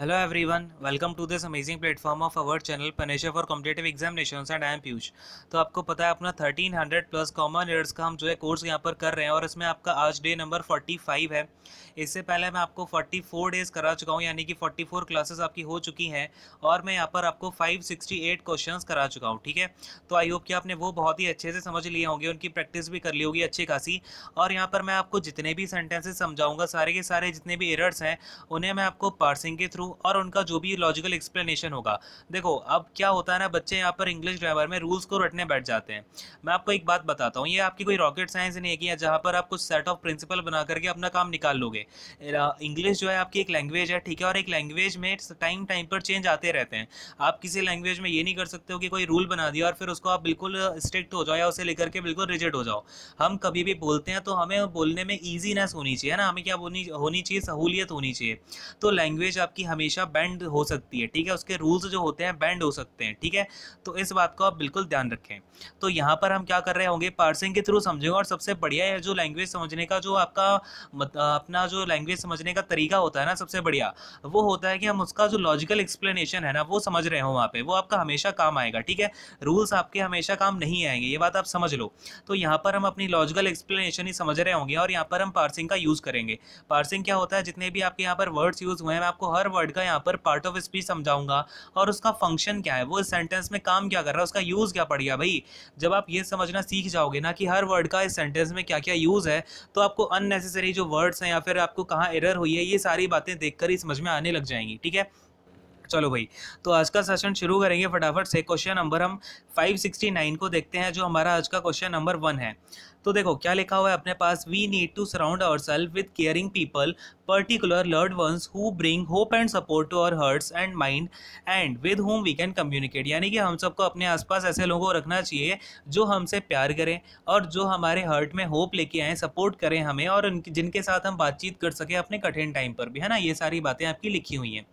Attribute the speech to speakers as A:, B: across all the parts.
A: Hello everyone, welcome to this amazing platform of our channel Punisher for Competitive Examinations and I am Piyush. तो आपको पता है अपना 1300 plus common years का हम जो है कोर्स यहाँ पर कर रहे हैं और इसमें आपका आज डे नंबर 45 है। इससे पहले मैं आपको 44 डेज़ करा चुका हूँ यानी कि 44 क्लासेस आपकी हो चुकी हैं और मैं यहाँ पर आपको 568 क्वेश्चंस करा चुका हूँ ठीक है? तो आई होप कि आपने वो बहुत ही अच्छे से समझ लिए होंगे उनकी प्रैक्टिस भी कर ली होगी अच्छी खासी। और यहाँ पर मैं आपको जितने भी सेंटेंसेज समझाऊँगा सारे के सारे जितने भी एरर्स हैं उन्हें मैं आपको पार्सिंग के थ्रू और उनका जो भी लॉजिकल एक्सप्लेनेशन होगा। देखो, अब क्या होता है ना, बच्चे यहाँ पर इंग्लिश ग्रामर में रूल्स को रटने बैठ जाते हैं। मैं आपको एक बात बताता हूँ, ये आपकी कोई रॉकेट साइंस नहीं है कि जहाँ पर आप कुछ सेट ऑफ़ प्रिंसिपल बना करके अपना काम निकाल लोगे। इंग्लिश जो है आपकी एक लैंग्वेज है, ठीक है, और एक लैंग्वेज में टाइम टाइम पर चेंज आते रहते हैं। आप किसी लैंग्वेज में ये नहीं कर सकते हो कि कोई रूल बना दिया और फिर उसको आप बिल्कुल स्ट्रिक्ट हो जाओ या उसे लेकर के बिल्कुल रिजेक्ट हो जाओ। हम कभी भी बोलते हैं तो हमें बोलने में ईजीनेस होनी चाहिए ना, हमें क्या होनी चाहिए, सहूलियत होनी चाहिए। तो लैंग्वेज आपकी हमेशा बैंड हो सकती है, ठीक है? उसके रूल्स जो होते हैं बैंड हो सकते हैं, ठीक है? तो इस बात को आप बिल्कुल ध्यान रखें। तो यहाँ पर हम क्या कर रहे होंगे? पार्सिंग के थ्रू समझेंगे और सबसे बढ़िया है जो लैंग्वेज समझने का जो आपका अपना जो लैंग्वेज समझने का तरीका होता है ना, सबसे बढ़िया, वो होता है कि हम उसका जो लॉजिकल एक्सप्लेनेशन है ना, वो समझ रहे हो वहाँ पे, वो आपका हमेशा काम आएगा, ठीक है? रूल्स आपके हमेशा काम नहीं आएँगे, ये बात आप समझ लो। तो यहाँ पर हम अपनी लॉजिकल एक्सप्लेनेशन ही समझ रहे होंगे और यहाँ पर हम पार्सिंग का यूज़ करेंगे। पार्सिंग क्या होता है? जितने भी आपके यहाँ पर वर्ड्स यूज़ हुए हैं, मैं आपको हर का यहाँ पर पार्ट ऑफ़ स्पीच समझाऊँगा। और उसका फ़ंक्शन क्या है? वो इस सेंटेंस में काम क्या कर रहा है? उसका यूज़ क्या पड़ गया भाई? जब आप ये समझना सीख जाओगे ना कि हर वर्ड का इस सेंटेंस में क्या क्या यूज़ है तो आपको अननेसेसरी जो वर्ड्स हैं या फिर आपको कहाँ एरर हुई है, ये सारी बातें देखकर ही समझ में आने लग जाएँगी, ठीक है? चलो भाई तो आज का सेशन शुरू करेंगे फटाफट से। क्वेश्चन नंबर हम 569 को देखते हैं, जो हमारा आज का क्वेश्चन नंबर वन है। तो देखो, क्या लिखा हुआ है अपने पास? We need to surround our self with caring people particular loved ones who bring hope and support to our hearts and mind and with whom we can communicate यानी कि हम सबको अपने आसपास ऐसे लोगों को रखना चाहिए जो हमसे प्यार करें और जो हमारे हर्ट में होप लेके आए सपोर्ट करें हमें और जिनके साथ हम बातचीत कर सकें अपने कठिन टाइम पर भी। है ना? ये सारी बातें आपकी लिखी हुई हैं।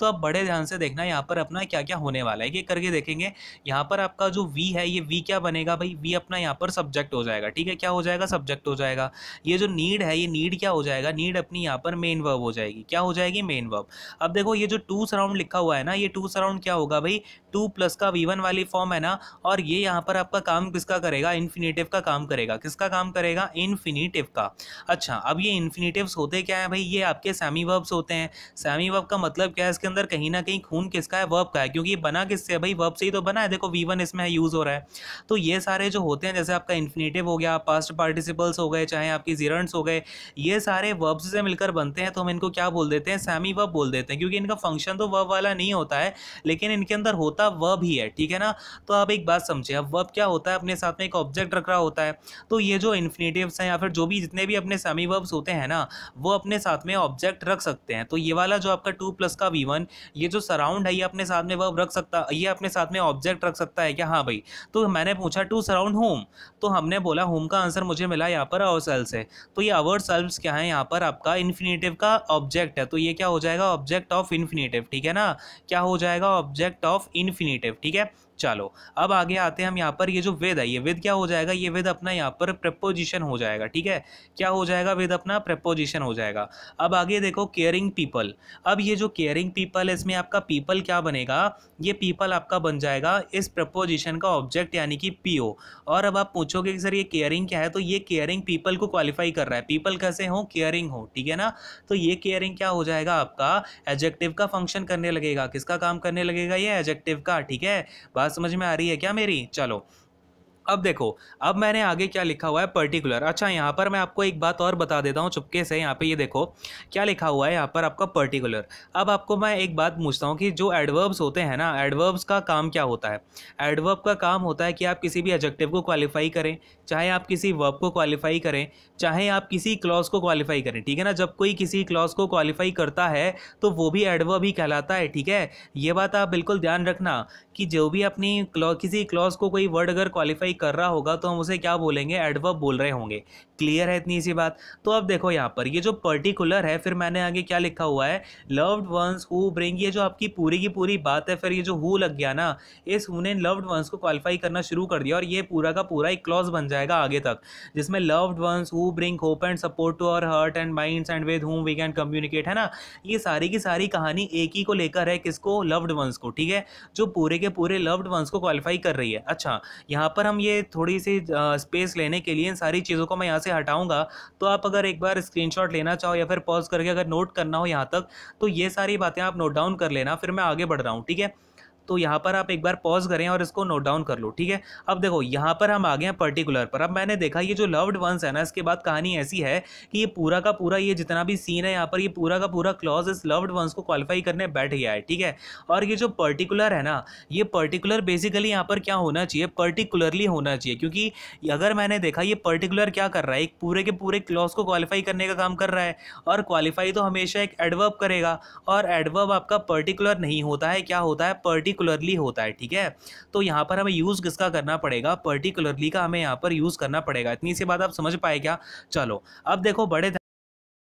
A: तो अब बड़े ध्यान से देखना यहाँ पर अपना क्या क्या होने वाला है। ये करके देखेंगे, यहाँ पर आपका जो वी है, ये वी क्या बनेगा भाई? वी अपना यहाँ पर सब्जेक्ट हो जाएगा, ठीक है क्या हो जाएगा? सब्जेक्ट हो जाएगा। ये जो नीड है, ये नीड क्या हो जाएगा? नीड अपनी यहाँ पर मेन वर्ब हो जाएगी। क्या हो जाएगी? मेन वर्ब अब देखो, ये जो टू सराउंड लिखा हुआ है ना, ये टू सराउंड क्या होगा भाई? टू प्लस का वी वन वाली फॉर्म है ना, और ये यहाँ पर आपका काम किसका करेगा? इन्फिनेटिव का काम करेगा। किसका काम करेगा? इन्फिनेटिव का। अच्छा अब ये इन्फिनेटिव्स होते क्या है भाई? ये आपके सेमी वर्ब्स होते हैं। सेमी वर्ब का मतलब क्या है? इसके अंदर कहीं ना कहीं खून किसका है? वर्ब का है। क्योंकि बना किससे भाई? वर्ब से ही तो बना है। देखो वी वन इसमें यूज़ हो रहा है। तो ये सारे जो होते हैं, जैसे आपका इन्फिनेटिव हो गया पास्ट पार्टिसिपल्स हो गए, चाहे आपकी जीरंट्स हो गए, ये सारे वर्ब्स से मिलकर बनते हैं। तो हम इनको क्या बोल देते हैं? सेमी वर्ब बोल देते हैं। क्योंकि इनका फ़ंक्शन तो वर्ब वाला नहीं होता है, लेकिन इनके अंदर होता वर्ब ही है ठीक है ना? तो आप एक बात समझे, अब वर्ब क्या होता है? अपने साथ में एक ऑब्जेक्ट रख रहा होता है। तो ये जो इन्फिनेटिव्स हैं या फिर जो भी जितने भी अपने सेमी वर्ब्स होते हैं ना, वो अपने साथ में ऑब्जेक्ट रख सकते हैं। तो ये वाला जो आपका टू प्लस का वी वन ये जो सराउंड है, ये अपने साथ में वर्ब रख सकता, ये अपने साथ में ऑब्जेक्ट रख सकता है क्या? हाँ भाई। तो मैंने पूछा टू सराउंड होम तो हमने बोला होम का आंसर मुझे मिला यहाँ पर आवर सेल से। तो ये आवर सेल्स क्या है? यहाँ पर आपका इन्फिनेटिव का ऑब्जेक्ट है। तो ये क्या हो जाएगा? ऑब्जेक्ट ऑफ़ इन्फिनेटिव ठीक है ना? क्या हो जाएगा? ऑब्जेक्ट ऑफ़ इन्फिनेटिव ठीक है? चलो, अब आगे आते हैं हम यहाँ पर। ये जो वेद है, ये वेद क्या हो जाएगा? ये वेद अपना यहाँ पर प्रपोजिशन हो जाएगा, ठीक है? क्या हो जाएगा वेद अपना? प्रपोजिशन हो जाएगा। अब आगे देखो केयरिंग पीपल अब ये जो केयरिंग पीपल है, इसमें आपका पीपल क्या बनेगा? ये पीपल आपका बन जाएगा इस प्रपोजिशन का ऑब्जेक्ट यानी कि पीओ और अब आप पूछोगे कि सर ये केयरिंग क्या है? तो ये केयरिंग पीपल को क्वालिफाई कर रहा है। पीपल कैसे हो? केयरिंग हो, ठीक है ना? तो ये केयरिंग क्या हो जाएगा आपका? एजेक्टिव का फ़ंक्शन करने लगेगा। किसका काम करने लगेगा? ये एजेक्टिव का, ठीक है? बात समझ में आ रही है क्या मेरी? चलो। अब देखो, अब मैंने आगे क्या लिखा हुआ है पर्टिकुलर? अच्छा यहाँ पर मैं आपको एक बात और बता देता हूँ, चुपके से यहाँ पे ये देखो, क्या लिखा हुआ है यहाँ पर आपका पर्टिकुलर? अब आपको मैं एक बात पूछता हूँ कि जो एडवर्ब्स होते हैं ना एडवर्ब्स का काम क्या होता है? एडवर्ब का काम होता है कि आप किसी भी एजेक्टिव को क्वालिफाई करें, चाहे आप किसी वर्ब को क्वालिफाई करें, चाहे आप किसी क्लॉज को क्वालिफाई करें, ठीक है ना? जब कोई किसी क्लॉज को क्वालिफाई करता है तो वो भी एडवर्ब ही कहलाता है, ठीक है? ये बात आप बिल्कुल ध्यान रखना कि जो भी अपनी क्लॉ, किसी क्लॉज को कोई वर्ड अगर क्वालिफाई कर रहा होगा तो हम उसे क्या बोलेंगे? एडवर्ब बोल रहे होंगे। क्लियर है इतनी सी बात? तो अब देखो यहाँ पर, ये जो पर्टिकुलर है, फिर मैंने आगे क्या लिखा हुआ है? लव्ड वंस हु ब्रिंग ये जो आपकी पूरी की पूरी बात है, फिर ये जो हु लग गया ना, इस हु ने लव्ड वंस को क्वालिफाई करना शुरू कर दिया और ये पूरा का पूरा एक क्लॉज बन जाएगा आगे तक, जिसमें loved ones who bring hope and support to our heart and minds and with whom we can communicate है ना? ये सारी की सारी कहानी एक ही को लेकर है किसको? लव्ड वंस को, ठीक है? जो पूरे के पूरे लव्ड वंस को क्वालिफाई कर रही है। अच्छा यहाँ पर हम ये थोड़ी सी स्पेस लेने के लिए इन सारी चीज़ों को मैं यहाँ से हटाऊँगा। तो आप अगर एक बार स्क्रीनशॉट लेना चाहो या फिर पॉज करके अगर नोट करना हो यहाँ तक तो ये सारी बातें आप नोट डाउन कर लेना, फिर मैं आगे बढ़ रहा हूँ, ठीक है? तो यहाँ पर आप एक बार पॉज करें और इसको नोट डाउन कर लो, ठीक है? अब देखो, यहाँ पर हम आ गए हैं पर्टिकुलर पर। अब मैंने देखा, ये जो लव्ड वंस है ना, इसके बाद कहानी ऐसी है कि ये पूरा का पूरा, ये जितना भी सीन है यहाँ पर, ये पूरा का पूरा क्लॉज इस लव्ड वंस को क्वालिफाई करने बैठ गया है, ठीक है? और ये जो पर्टिकुलर है ना, ये पर्टिकुलर बेसिकली यहाँ पर क्या होना चाहिए? पर्टिकुलरली होना चाहिए, क्योंकि अगर मैंने देखा, ये पर्टिकुलर क्या कर रहा है? एक पूरे के पूरे क्लॉज को क्वालिफाई करने का काम कर रहा है, और क्वालिफाई तो हमेशा एक एडवर्ब करेगा, और एडवर्ब आपका पर्टिकुलर नहीं होता है, क्या होता है? पर्टिकुलर पर्टिकुलरली होता है, ठीक है? तो यहाँ पर हमें यूज़ किसका करना पड़ेगा? पर्टिकुलरली का हमें यहाँ पर यूज़ करना पड़ेगा। इतनी सी बात आप समझ पाए क्या? चलो, अब देखो, बड़े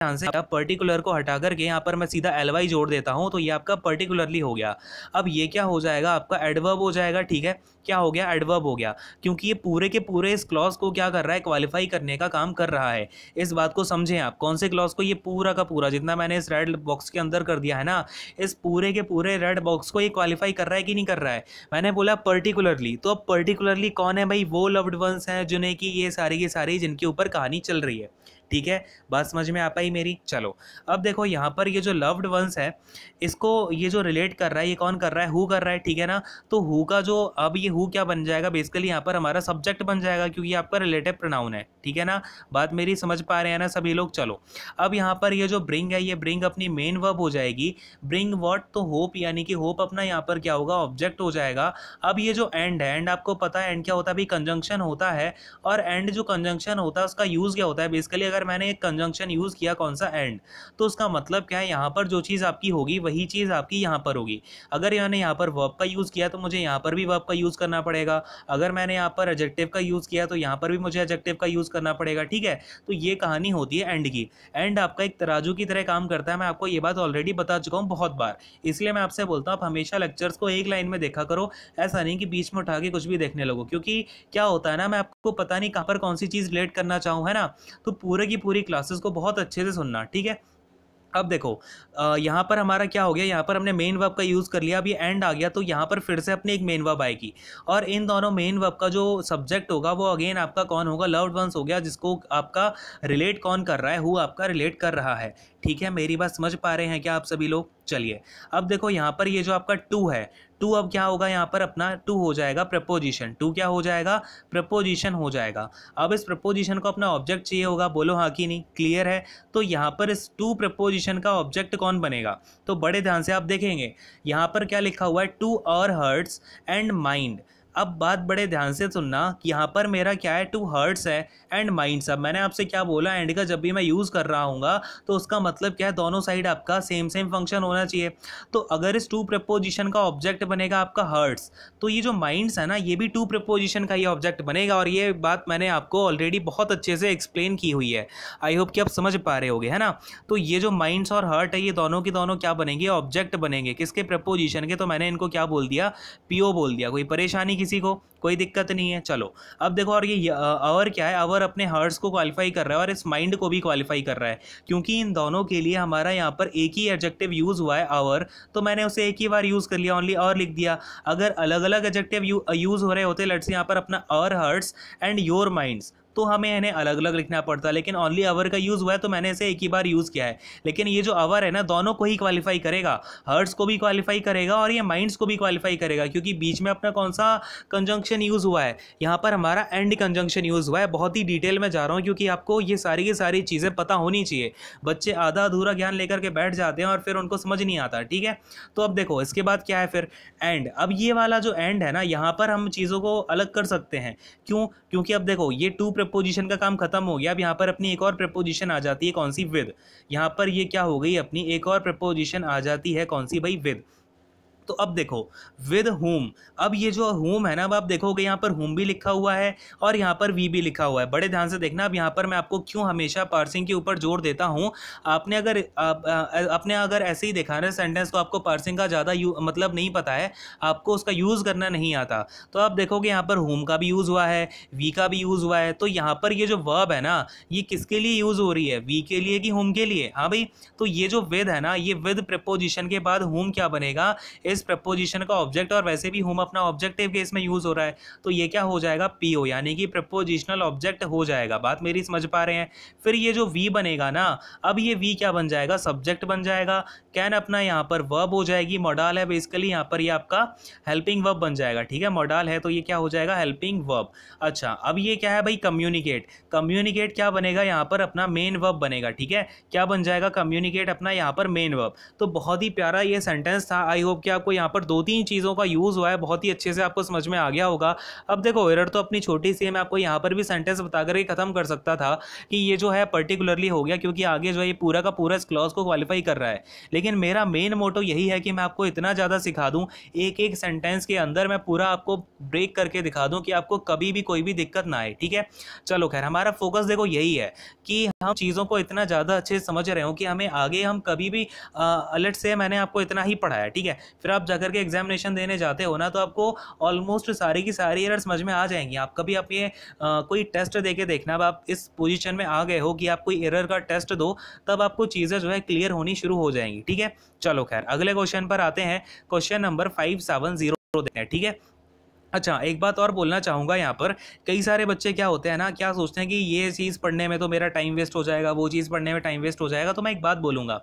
A: ध्यान से पर्टिकुलर को हटा करके यहाँ पर मैं सीधा एल वाई जोड़ देता हूँ तो ये आपका पर्टिकुलरली हो गया। अब ये क्या हो जाएगा? आपका एडवर्ब हो जाएगा, ठीक है? क्या हो गया? एडवर्ब हो गया। क्योंकि ये पूरे के पूरे इस क्लॉज को क्या कर रहा है? क्वालिफाई करने का काम कर रहा है। इस बात को समझें आप। कौन से क्लॉज को? ये पूरा का पूरा, जितना मैंने इस रेड बॉक्स के अंदर कर दिया है ना, इस पूरे के पूरे रेड बॉक्स को ये क्वालिफाई कर रहा है कि नहीं कर रहा है? मैंने बोला पर्टिकुलरली तो अब पर्टिकुलरली कौन है भाई? वो लव्ड वंस हैं, जिन्हें की ये सारी की सारी जिनके ऊपर कहानी चल रही है। ठीक है? बात समझ में आ पाई मेरी? चलो। अब देखो, यहाँ पर ये जो लव्ड वंस है, इसको ये जो रिलेट कर रहा है, ये कौन कर रहा है? हु कर रहा है, ठीक है ना? तो हु का जो, अब ये हु क्या बन जाएगा? बेसिकली यहाँ पर हमारा सब्जेक्ट बन जाएगा, क्योंकि आपका रिलेटिव प्रोनाउन है, ठीक है ना? बात मेरी समझ पा रहे हैं ना सभी लोग? चलो। अब यहाँ पर ये जो ब्रिंग है, ये ब्रिंग अपनी मेन वर्ब हो जाएगी। ब्रिंग वॉट तो होप यानी कि होप अपना यहाँ पर क्या होगा? ऑब्जेक्ट हो जाएगा। अब ये जो एंड है एंड आपको पता है एंड क्या होता है? अभी कंजंक्शन होता है, और एंड जो कंजंक्शन होता है, उसका यूज़ क्या होता है? बेसिकली अगर मैंने एक कंजंक्शन यूज़ किया कौन सा एंड तो उसका मतलब क्या है? यहाँ पर जो चीज़ आपकी होगी, वही चीज़ आपकी यहाँ पर होगी। अगर मैंने यहाँ पर वर्ब का यूज़ किया तो मुझे यहाँ पर भी वर्ब का यूज़ करना पड़ेगा। अगर मैंने यहाँ पर एजेक्टिव का यूज़ किया तो यहाँ पर भी मुझे एजेक्टिव का यूज़ करना पड़ेगा, ठीक है? तो ये कहानी होती है एंड की। एंड आपका एक तराजू की तरह काम करता है। मैं आपको ये बात ऑलरेडी बता चुका हूँ बहुत बार। इसलिए मैं आपसे बोलता हूँ, आप हमेशा लेक्चर्स को एक लाइन में देखा करो। ऐसा नहीं कि बीच में उठा के कुछ भी देखने लगो। क्योंकि क्या होता है ना, मैं आपको पता नहीं कहाँ पर कौन सी चीज़ रिलेट करना चाहूँ, है ना? तो पूरे की पूरी क्लासेस को बहुत अच्छे से सुनना, ठीक है? अब देखो यहाँ पर हमारा क्या हो गया? यहाँ पर हमने मेन वर्ब का यूज़ कर लिया अभी एंड आ गया तो यहाँ पर फिर से अपने एक मेन वर्ब आएगी। और इन दोनों मेन वर्ब का जो सब्जेक्ट होगा, वो अगेन आपका कौन होगा? लव्ड वंस हो गया, जिसको आपका रिलेट कौन कर रहा है? हु आपका रिलेट कर रहा है। ठीक है? मेरी बात समझ पा रहे हैं क्या आप सभी लोग? चलिए, अब देखो यहाँ पर ये जो आपका टू है टू अब क्या होगा? यहाँ पर अपना टू हो जाएगा प्रपोजिशन टू क्या हो जाएगा? प्रपोजिशन हो जाएगा। अब इस प्रपोजिशन को अपना ऑब्जेक्ट चाहिए होगा। बोलो हाँ कि नहीं? क्लियर है? तो यहाँ पर इस टू प्रपोजिशन का ऑब्जेक्ट कौन बनेगा? तो बड़े ध्यान से आप देखेंगे। यहाँ पर क्या लिखा हुआ है? टू और हर्ट्स एंड माइंड अब बात बड़े ध्यान से सुनना कि यहाँ पर मेरा क्या है? टू हर्ट्स है एंड माइंड्स अब मैंने आपसे क्या बोला? एंड का जब भी मैं यूज़ कर रहा हूँ तो उसका मतलब क्या है? दोनों साइड आपका सेम सेम फ़ंक्शन होना चाहिए। तो अगर इस टू प्रपोजिशन का ऑब्जेक्ट बनेगा आपका हर्ट्स तो ये जो माइंड्स है ना, ये भी टू प्रपोजिशन का ही ऑब्जेक्ट बनेगा और ये बात मैंने आपको ऑलरेडी बहुत अच्छे से एक्सप्लेन की हुई है। आई होप कि आप समझ पा रहे होगे, है ना? तो ये जो माइंड्स और हर्ट है, ये दोनों के दोनों क्या बनेंगे? ऑब्जेक्ट बनेंगे। किसके प्रपोजिशन के? तो मैंने इनको क्या बोल दिया? पीओ बोल दिया। कोई परेशानी किसी को, कोई दिक्कत नहीं है, चलो। अब देखो, और ये अवर क्या है, अवर अपने हर्ट्स को क्वालिफाई कर रहा है और इस माइंड को भी क्वालिफाई कर रहा है, क्योंकि इन दोनों के लिए हमारा यहाँ पर एक ही एडजेक्टिव यूज़ हुआ है आवर तो मैंने उसे एक ही बार यूज़ कर लिया ओनली और लिख दिया। अगर अलग अलग एडजेक्टिव यूज़ हो रहे होते लेट्स यहाँ पर अपना our hearts and your minds तो हमें इन्हें अलग अलग लिखना पड़ता है, लेकिन ओनली आवर का यूज़ हुआ है तो मैंने इसे एक ही बार यूज़ किया है। लेकिन ये जो आवर है ना, दोनों को ही क्वालिफाई करेगा। हर्ट्स को भी क्वालिफाई करेगा और ये माइंड्स को भी क्वालिफाई करेगा, क्योंकि बीच में अपना कौन सा कंजंक्शन यूज़ हुआ है? यहाँ पर हमारा एंड कंजंक्शन यूज़ हुआ है। बहुत ही डिटेल में जा रहा हूँ, क्योंकि आपको ये सारी की सारी चीज़ें पता होनी चाहिए। बच्चे आधा अधूरा ज्ञान लेकर के बैठ जाते हैं और फिर उनको समझ नहीं आता, ठीक है? तो अब देखो, इसके बाद क्या है फिर? एंड अब ये वाला जो एंड है ना, यहाँ पर हम चीज़ों को अलग कर सकते हैं। क्यों? क्योंकि अब देखो, ये टू प्रपोजिशन का काम खत्म हो गया, अब यहाँ पर अपनी एक और प्रपोजिशन आ जाती है कौन सी विद यहाँ पर ये क्या हो गई, अपनी एक और प्रपोजिशन आ जाती है कौन सी भाई विद तो अब देखो विद होम अब ये जो होम है ना अब आप देखोगे यहाँ पर होम भी लिखा हुआ है और यहाँ पर वी भी लिखा हुआ है। बड़े ध्यान से देखना अब यहाँ पर मैं आपको क्यों हमेशा पार्सिंग के ऊपर ज़ोर देता हूँ? आपने अगर आप, आपने अगर ऐसे ही देखा ना सेंटेंस तो आपको पार्सिंग का ज़्यादा मतलब नहीं पता है। आपको उसका यूज़ करना नहीं आता। तो आप देखोगे यहाँ पर होम का भी यूज़ हुआ है वी का भी यूज़ हुआ है। तो यहाँ पर ये जो वर्ब है ना ये किसके लिए यूज़ हो रही है? वी के लिए कि होम के लिए? हाँ भाई तो ये जो विद है ना ये विद प्रपोजिशन के बाद होम क्या बनेगा? इस प्रपोजिशन का ऑब्जेक्ट और वैसे भी होम अपना ऑब्जेक्टिव केस में यूज़ हो रहा है तो ये क्या हो जाएगा? पीओ यानी कि प्रपोजिशनल ऑब्जेक्ट हो जाएगा। बात मेरी समझ पा रहे हैं। फिर ये जो वी बनेगा ना, अब ये वी क्या बन जाएगा? सब्जेक्ट बन जाएगा। कैन अपना यहाँ पर वर्ब हो जाएगी मॉडल है बेसिकली यहाँ पर ये यह आपका हेल्पिंग वर्ब बन जाएगा, ठीक है? मॉडल है तो ये क्या हो जाएगा? हेल्पिंग वर्ब अच्छा अब ये क्या है भाई? कम्युनिकेट कम्युनिकेट क्या बनेगा? यहाँ पर अपना मेन वर्ब बनेगा, ठीक है? क्या बन जाएगा? कम्युनिकेट अपना यहाँ पर मेन वर्ब तो बहुत ही प्यारा ये सेंटेंस था। आई होप कि आपको यहाँ पर दो तीन चीज़ों का यूज़ हुआ है, बहुत ही अच्छे से आपको समझ में आ गया होगा। अब देखो एरर तो अपनी छोटी सी है, मैं आपको यहाँ पर भी सेंटेंस बता कर ख़त्म कर सकता था कि ये जो है पर्टिकुलरली हो गया, क्योंकि आगे जो है ये पूरा का पूरा इस क्लॉज को क्वालिफाई कर रहा है। लेकिन मेरा मेन मोटो यही है कि मैं आपको इतना ज़्यादा सिखा दूँ, एक एक सेंटेंस के अंदर मैं पूरा आपको ब्रेक करके दिखा दूँ कि आपको कभी भी कोई भी दिक्कत ना आए, ठीक है? चलो खैर, हमारा फोकस देखो यही है कि हम चीज़ों को इतना ज़्यादा अच्छे से समझ रहे हो कि हमें आगे हम कभी भी अलर्ट से मैंने आपको इतना ही पढ़ाया, ठीक है? फिर आप जाकर के एग्जामिनेशन देने जाते हो ना तो आपको ऑलमोस्ट सारी की सारी एरर समझ में आ जाएँगी। आप कभी आप ये आ, कोई टेस्ट दे के देखना अब आप इस पोजीशन में आ गए हो कि आप कोई एरर का टेस्ट दो तब आपको चीज़ें जो है क्लियर होनी शुरू हो जाएँगी ठीक है? चलो खैर अगले क्वेश्चन पर आते हैं। Question number five seven zero ठीक है? अच्छा एक बात और बोलना चाहूँगा यहाँ पर। कई सारे बच्चे क्या होते हैं ना, क्या सोचते हैं कि ये चीज़ पढ़ने में तो मेरा टाइम वेस्ट हो जाएगा, वो चीज़ पढ़ने में टाइम वेस्ट हो जाएगा तो मैं एक बात बोलूँगा।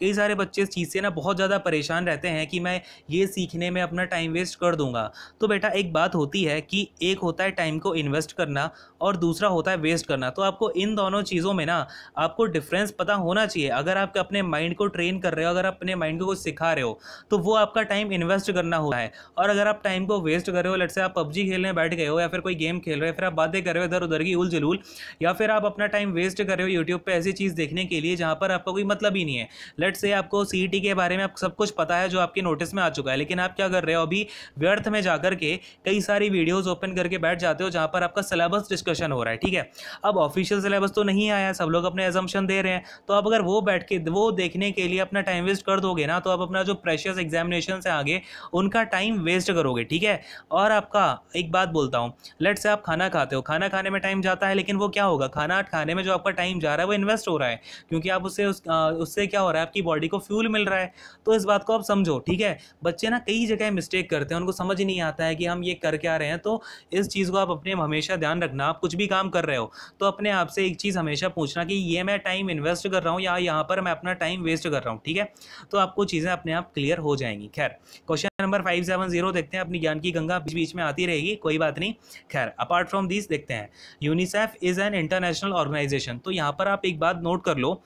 A: कई सारे बच्चे इस चीज़ से ना बहुत ज़्यादा परेशान रहते हैं कि मैं ये सीखने में अपना टाइम वेस्ट कर दूँगा। तो बेटा, एक बात होती है कि एक होता है टाइम को इन्वेस्ट करना और दूसरा होता है वेस्ट करना। तो आपको इन दोनों चीज़ों में ना आपको डिफरेंस पता होना चाहिए। अगर आप अपने माइंड को ट्रेन कर रहे हो, अगर आप अपने माइंड को कुछ सिखा रहे हो तो वो आपका टाइम इन्वेस्ट करना हुआ है। और अगर आप टाइम को वेस्ट कर रहे हो लेट से आप पबजी खेलने बैठ गए हो या फिर कोई गेम खेल रहे हो फिर आप बातें कर रहे हो इधर उधर की उल जलूल या फिर आप अपना टाइम वेस्ट कर रहे हो यूट्यूब पर ऐसी चीज़ देखने के लिए जहाँ पर आपका कोई मतलब ही नहीं है। लेट से आपको सी के बारे में आप सब कुछ पता है जो आपके नोटिस में आ चुका है, लेकिन आप क्या कर रहे हो? अभी व्यर्थ में जाकर के कई सारी वीडियोज़ ओपन करके बैठ जाते हो जहाँ पर आपका सिलेबस डिस्कशन हो रहा है, ठीक है? अब ऑफिशियल सिलेबस तो नहीं आया, सब लोग अपने एजम्पन दे रहे हैं तो आप अगर वो बैठ के, वो देखने के लिए अपना टाइम वेस्ट कर दोगे ना तो आप अपना जो प्रेशियस एग्जामिनेशन से आगे, उनका टाइम वेस्ट करोगे, ठीक है? और आपका एक बात बोलता हूँ। लेट से आप खाना खाते हो। खाना खाने में टाइम जाता है लेकिन वो क्या होगा? खाना खाने में जो आपका टाइम जा रहा है वो इन्वेस्ट हो रहा है। क्योंकि आप उससे उस, उससे क्या हो रहा है? आपकी बॉडी को फ्यूल मिल रहा है। तो इस बात को आप समझो ठीक है? बच्चे ना कई जगह मिस्टेक करते हैं उनको समझ नहीं आता है कि हम ये कर क्या रहे हैं। तो इस चीज़ को आप अपने हमेशा ध्यान रखना। आप कुछ भी काम कर रहे हो तो अपने आप से एक चीज़ हमेशा पूछना कि ये मैं टाइम इन्वेस्ट कर रहा हूँ या यहाँ पर मैं अपना टाइम वेस्ट कर रहा हूँ ठीक है? तो आपको चीज़ें अपने आप क्लियर हो जाएँगी। खैर question number five seven zero देखते हैं। अपनी ज्ञान की गंगा बीच में आती रहेगी, कोई बात नहीं। खैर अपार्ट फ्रॉम दिस देखते हैं। UNICEF is an international organisation तो यहाँ पर आप एक बात नोट कर लो।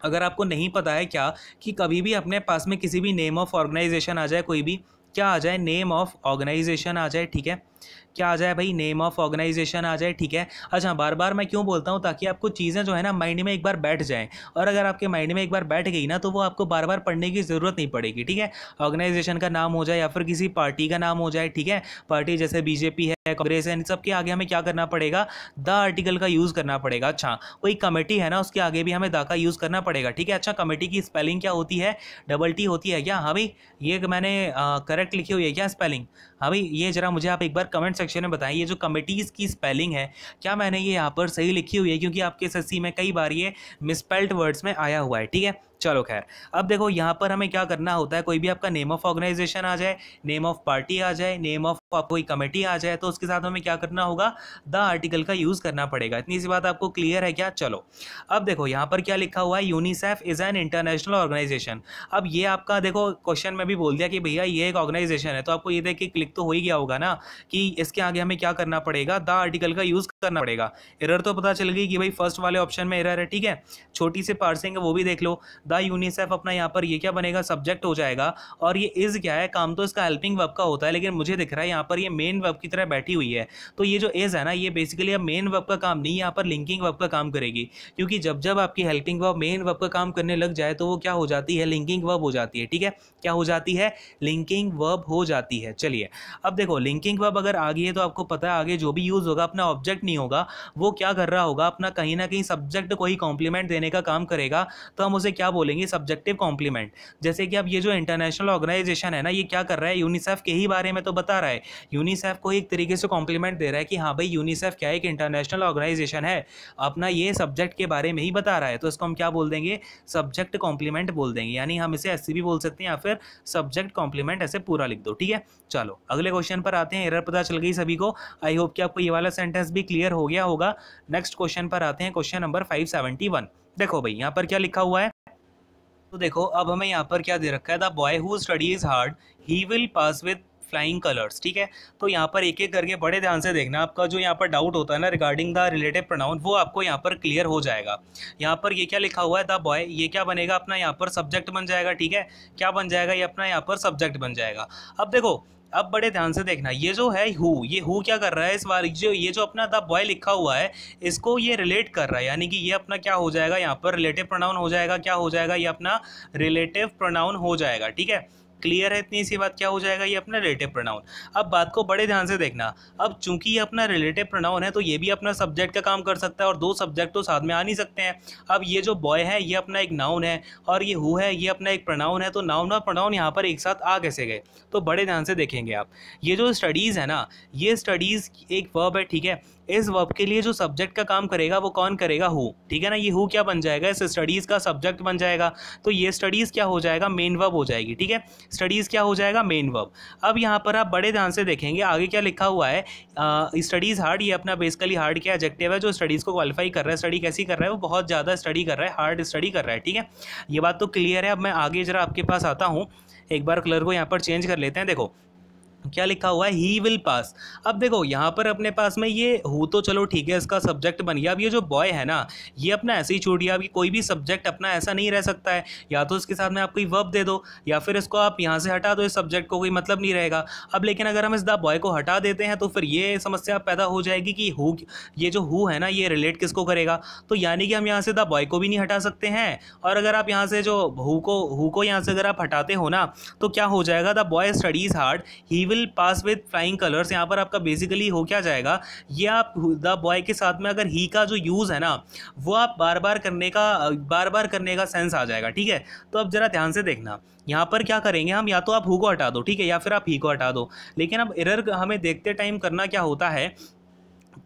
A: अगर आपको नहीं पता है क्या कि कभी भी अपने पास में किसी भी नेम ऑफ़ ऑर्गेनाइजेशन आ जाए, कोई भी, क्या आ जाए? नेम ऑफ़ ऑर्गेनाइजेशन आ जाए, ठीक है? क्या आ जाए भाई? नेम ऑफ़ ऑर्गेनाइजेशन आ जाए, ठीक है? अच्छा बार बार मैं क्यों बोलता हूँ? ताकि आपको चीज़ें जो है ना माइंड में एक बार बैठ जाएँ। और अगर आपके माइंड में एक बार बैठ गई ना तो वो आपको बार बार पढ़ने की ज़रूरत नहीं पड़ेगी, ठीक है? ऑर्गेनाइजेशन का नाम हो जाए या फिर किसी पार्टी का नाम हो जाए, ठीक है? पार्टी जैसे बीजेपी है कांग्रेस है, इन सब के आगे हमें क्या करना पड़ेगा? द आर्टिकल का यूज़ करना पड़ेगा। अच्छा कोई कमेटी है ना, उसके आगे भी हमें द का यूज़ करना पड़ेगा, ठीक है? अच्छा कमेटी की स्पेलिंग क्या होती है? डबल टी होती है क्या? हाँ भाई, ये मैंने करेक्ट लिखी हुई है क्या स्पेलिंग हाँ भाई, ये जरा मुझे आप एक बार कमेंट सेक्शन में बताएँ, ये जो कमेटीज़ की स्पेलिंग है, क्या मैंने ये यहाँ पर सही लिखी हुई है? क्योंकि आपके एस में कई बार ये मिसपेल्ड वर्ड्स में आया हुआ है, ठीक है? चलो खैर, अब देखो यहाँ पर हमें क्या करना होता है, कोई भी आपका नेम ऑफ़ ऑर्गेनाइजेशन आ जाए नेम ऑफ़ पार्टी आ जाए नेम ऑफ़ कोई कमेटी आ जाए तो उसके साथ हमें क्या करना होगा द आर्टिकल का यूज़ करना पड़ेगा। इतनी सी बात आपको क्लियर है क्या? चलो, अब देखो यहाँ पर क्या लिखा हुआ है UNICEF is an international organisation अब ये आपका देखो क्वेश्चन में भी बोल दिया कि भैया ये एक ऑर्गेनाइजेशन है तो आपको ये देख के क्लिक तो हो ही गया होगा ना, कि इसके आगे हमें क्या करना पड़ेगा द आर्टिकल का यूज़ करना पड़ेगा। एरर तो पता चल गई कि भाई फ़र्स्ट वाले ऑप्शन में एरर है, ठीक है? छोटी सी पार्सिंग है, वो भी देख लो। द यूनिसेफ अपना यहाँ पर ये क्या बनेगा सब्जेक्ट हो जाएगा। और ये इज़ क्या है? काम तो इसका हेल्पिंग वर्ब का होता है, लेकिन मुझे दिख रहा है यहाँ पर ये मेन वर्ब की तरह बैठी हुई है। तो ये जो इज़ है ना, ये बेसिकली अब मेन वर्ब का काम नहीं, यहाँ पर लिंकिंग वर्ब का काम करेगी। क्योंकि जब जब आपकी हेल्पिंग वर्ब मेन वर्ब का काम करने लग जाए तो वो क्या हो जाती है? लिंकिंग वर्ब हो जाती है, ठीक है? क्या हो जाती है? लिंकिंग वर्ब हो जाती है। चलिए, अब देखो लिंकिंग वर्ब अगर आ गई है तो आपको पता है आगे जो भी यूज़ होगा, अपना ऑब्जेक्ट नहीं होगा, वो क्या कर रहा होगा? अपना कहीं ना कहीं सब्जेक्ट को ही कॉम्प्लीमेंट देने का काम करेगा। तो हम उसे क्या बोलेंगे सब्जेक्टिव कॉम्प्लीमेंट जैसे कि अब ये जो इंटरनेशनल ऑर्गेनाइजेशन है ना, ये क्या कर रहा है? यूनिसेफ के ही बारे में तो बता रहा है। यूनिसेफ को एक तरीके से कॉम्प्लीमेंट दे रहा है कि हाँ भाई यूनिसेफ क्या एक इंटरनेशनल ऑर्गेनाइजेशन है? अपना ये सब्जेक्ट के बारे में ही बता रहा है। तो इसको हम क्या बोल देंगे? सब्जेक्ट कॉम्प्लीमेंट बोल देंगे। यानी हम इसे ऐसे भी बोल सकते हैं या फिर सब्जेक्ट कॉम्प्लीमेंट ऐसे पूरा लिख दो, ठीक है? चलो, अगले क्वेश्चन पर आते हैं। एरर पता चल गई सभी को। आई होप कि आपको ये वाला सेंटेंस भी क्लियर हो गया होगा। नेक्स्ट क्वेश्चन पर आते हैं। क्वेश्चन नंबर फाइव देखो भाई, यहाँ पर क्या लिखा हुआ है? तो देखो, अब हमें यहाँ पर क्या दे रखा है? The boy who studies hard he will pass with flying colours ठीक है? तो यहाँ पर एक एक करके बड़े ध्यान से देखना, आपका जो यहाँ पर डाउट होता है ना रिगार्डिंग द रिलेटिव प्रोनाउन वो आपको यहाँ पर क्लियर हो जाएगा। यहाँ पर ये क्या लिखा हुआ है? द बॉय ये क्या बनेगा? अपना यहाँ पर सब्जेक्ट बन जाएगा, ठीक है? क्या बन जाएगा? ये अपना यहाँ पर सब्जेक्ट बन जाएगा। अब देखो अब बड़े ध्यान से देखना, ये जो है हु ये हु क्या कर रहा है इस बार? जो, ये जो अपना द बॉय लिखा हुआ है, इसको ये रिलेट कर रहा है, यानी कि ये अपना क्या हो जाएगा? यहाँ पर रिलेटिव प्रोनाउन हो जाएगा, क्या हो जाएगा? ये अपना रिलेटिव प्रोनाउन हो जाएगा, ठीक है? क्लियर है इतनी सी बात, क्या हो जाएगा ये अपना रिलेटिव प्रोनाउन अब बात को बड़े ध्यान से देखना। अब चूँकि ये अपना रिलेटिव प्रोनाउन है तो ये भी अपना सब्जेक्ट का काम कर सकता है और दो सब्जेक्ट तो साथ में आ नहीं सकते हैं। अब ये जो बॉय है, ये अपना एक नाउन है और ये हु है, ये अपना एक प्रोनाउन है तो नाउन और प्रोनाउन यहाँ पर एक साथ आ कैसे गए? तो बड़े ध्यान से देखेंगे आप। ये जो स्टडीज़ है ना, ये स्टडीज़ एक वर्ब है, ठीक है? इस वर्ब के लिए जो सब्जेक्ट का काम करेगा, वो कौन करेगा? हु ठीक है ना? ये हु क्या बन जाएगा? इस स्टडीज़ का सब्जेक्ट बन जाएगा। तो ये स्टडीज़ क्या हो जाएगा? मेन वर्ब हो जाएगी, ठीक है? स्टडीज़ क्या हो जाएगा? मेन वर्ब अब यहाँ पर आप बड़े ध्यान से देखेंगे, आगे क्या लिखा हुआ है? स्टडीज़ हार्ड ये अपना बेसिकली हार्ड क्या एजेक्टिव है? जो स्टडीज़ को क्वालिफाई कर रहा है स्टडी कैसी कर रहा है? वो बहुत ज़्यादा स्टडी कर रहा है हार्ड स्टडी कर रहा है, ठीक है? ये बात तो क्लियर है। अब मैं आगे जरा आपके पास आता हूँ। एक बार कलर को यहाँ पर चेंज कर लेते हैं। देखो क्या लिखा हुआ है? ही विल पास अब देखो, यहाँ पर अपने पास में ये हो तो चलो ठीक है, इसका सब्जेक्ट बन गया। अब ये जो बॉय है ना, ये अपना ऐसे ही छूट गया अभी कोई भी सब्जेक्ट अपना ऐसा नहीं रह सकता है। या तो इसके साथ में आप कोई वर्ब दे दो, या फिर इसको आप यहाँ से हटा दो, इस सब्जेक्ट को, कोई मतलब नहीं रहेगा। अब लेकिन अगर हम इस द बॉय को हटा देते हैं तो फिर ये समस्या पैदा हो जाएगी कि हु ये जो हु है ना, ये रिलेट किसको करेगा? तो यानी कि हम यहाँ से द बॉय को भी नहीं हटा सकते हैं। और अगर आप यहाँ से जो हु को हु को यहाँ से अगर आप हटाते हो ना तो क्या हो जाएगा? The boy studies hard he will pass with flying colours यहाँ पर आपका बेसिकली हो क्या जाएगा? ये आप द बॉय के साथ में अगर ही का जो यूज़ है ना, वो आप बार बार करने का बार बार करने का सेंस आ जाएगा, ठीक है? तो अब ज़रा ध्यान से देखना। यहाँ पर क्या करेंगे हम? या तो आप हु को हटा दो, ठीक है? या फिर आप ही को हटा दो। लेकिन अब एरर हमें देखते टाइम करना क्या होता है?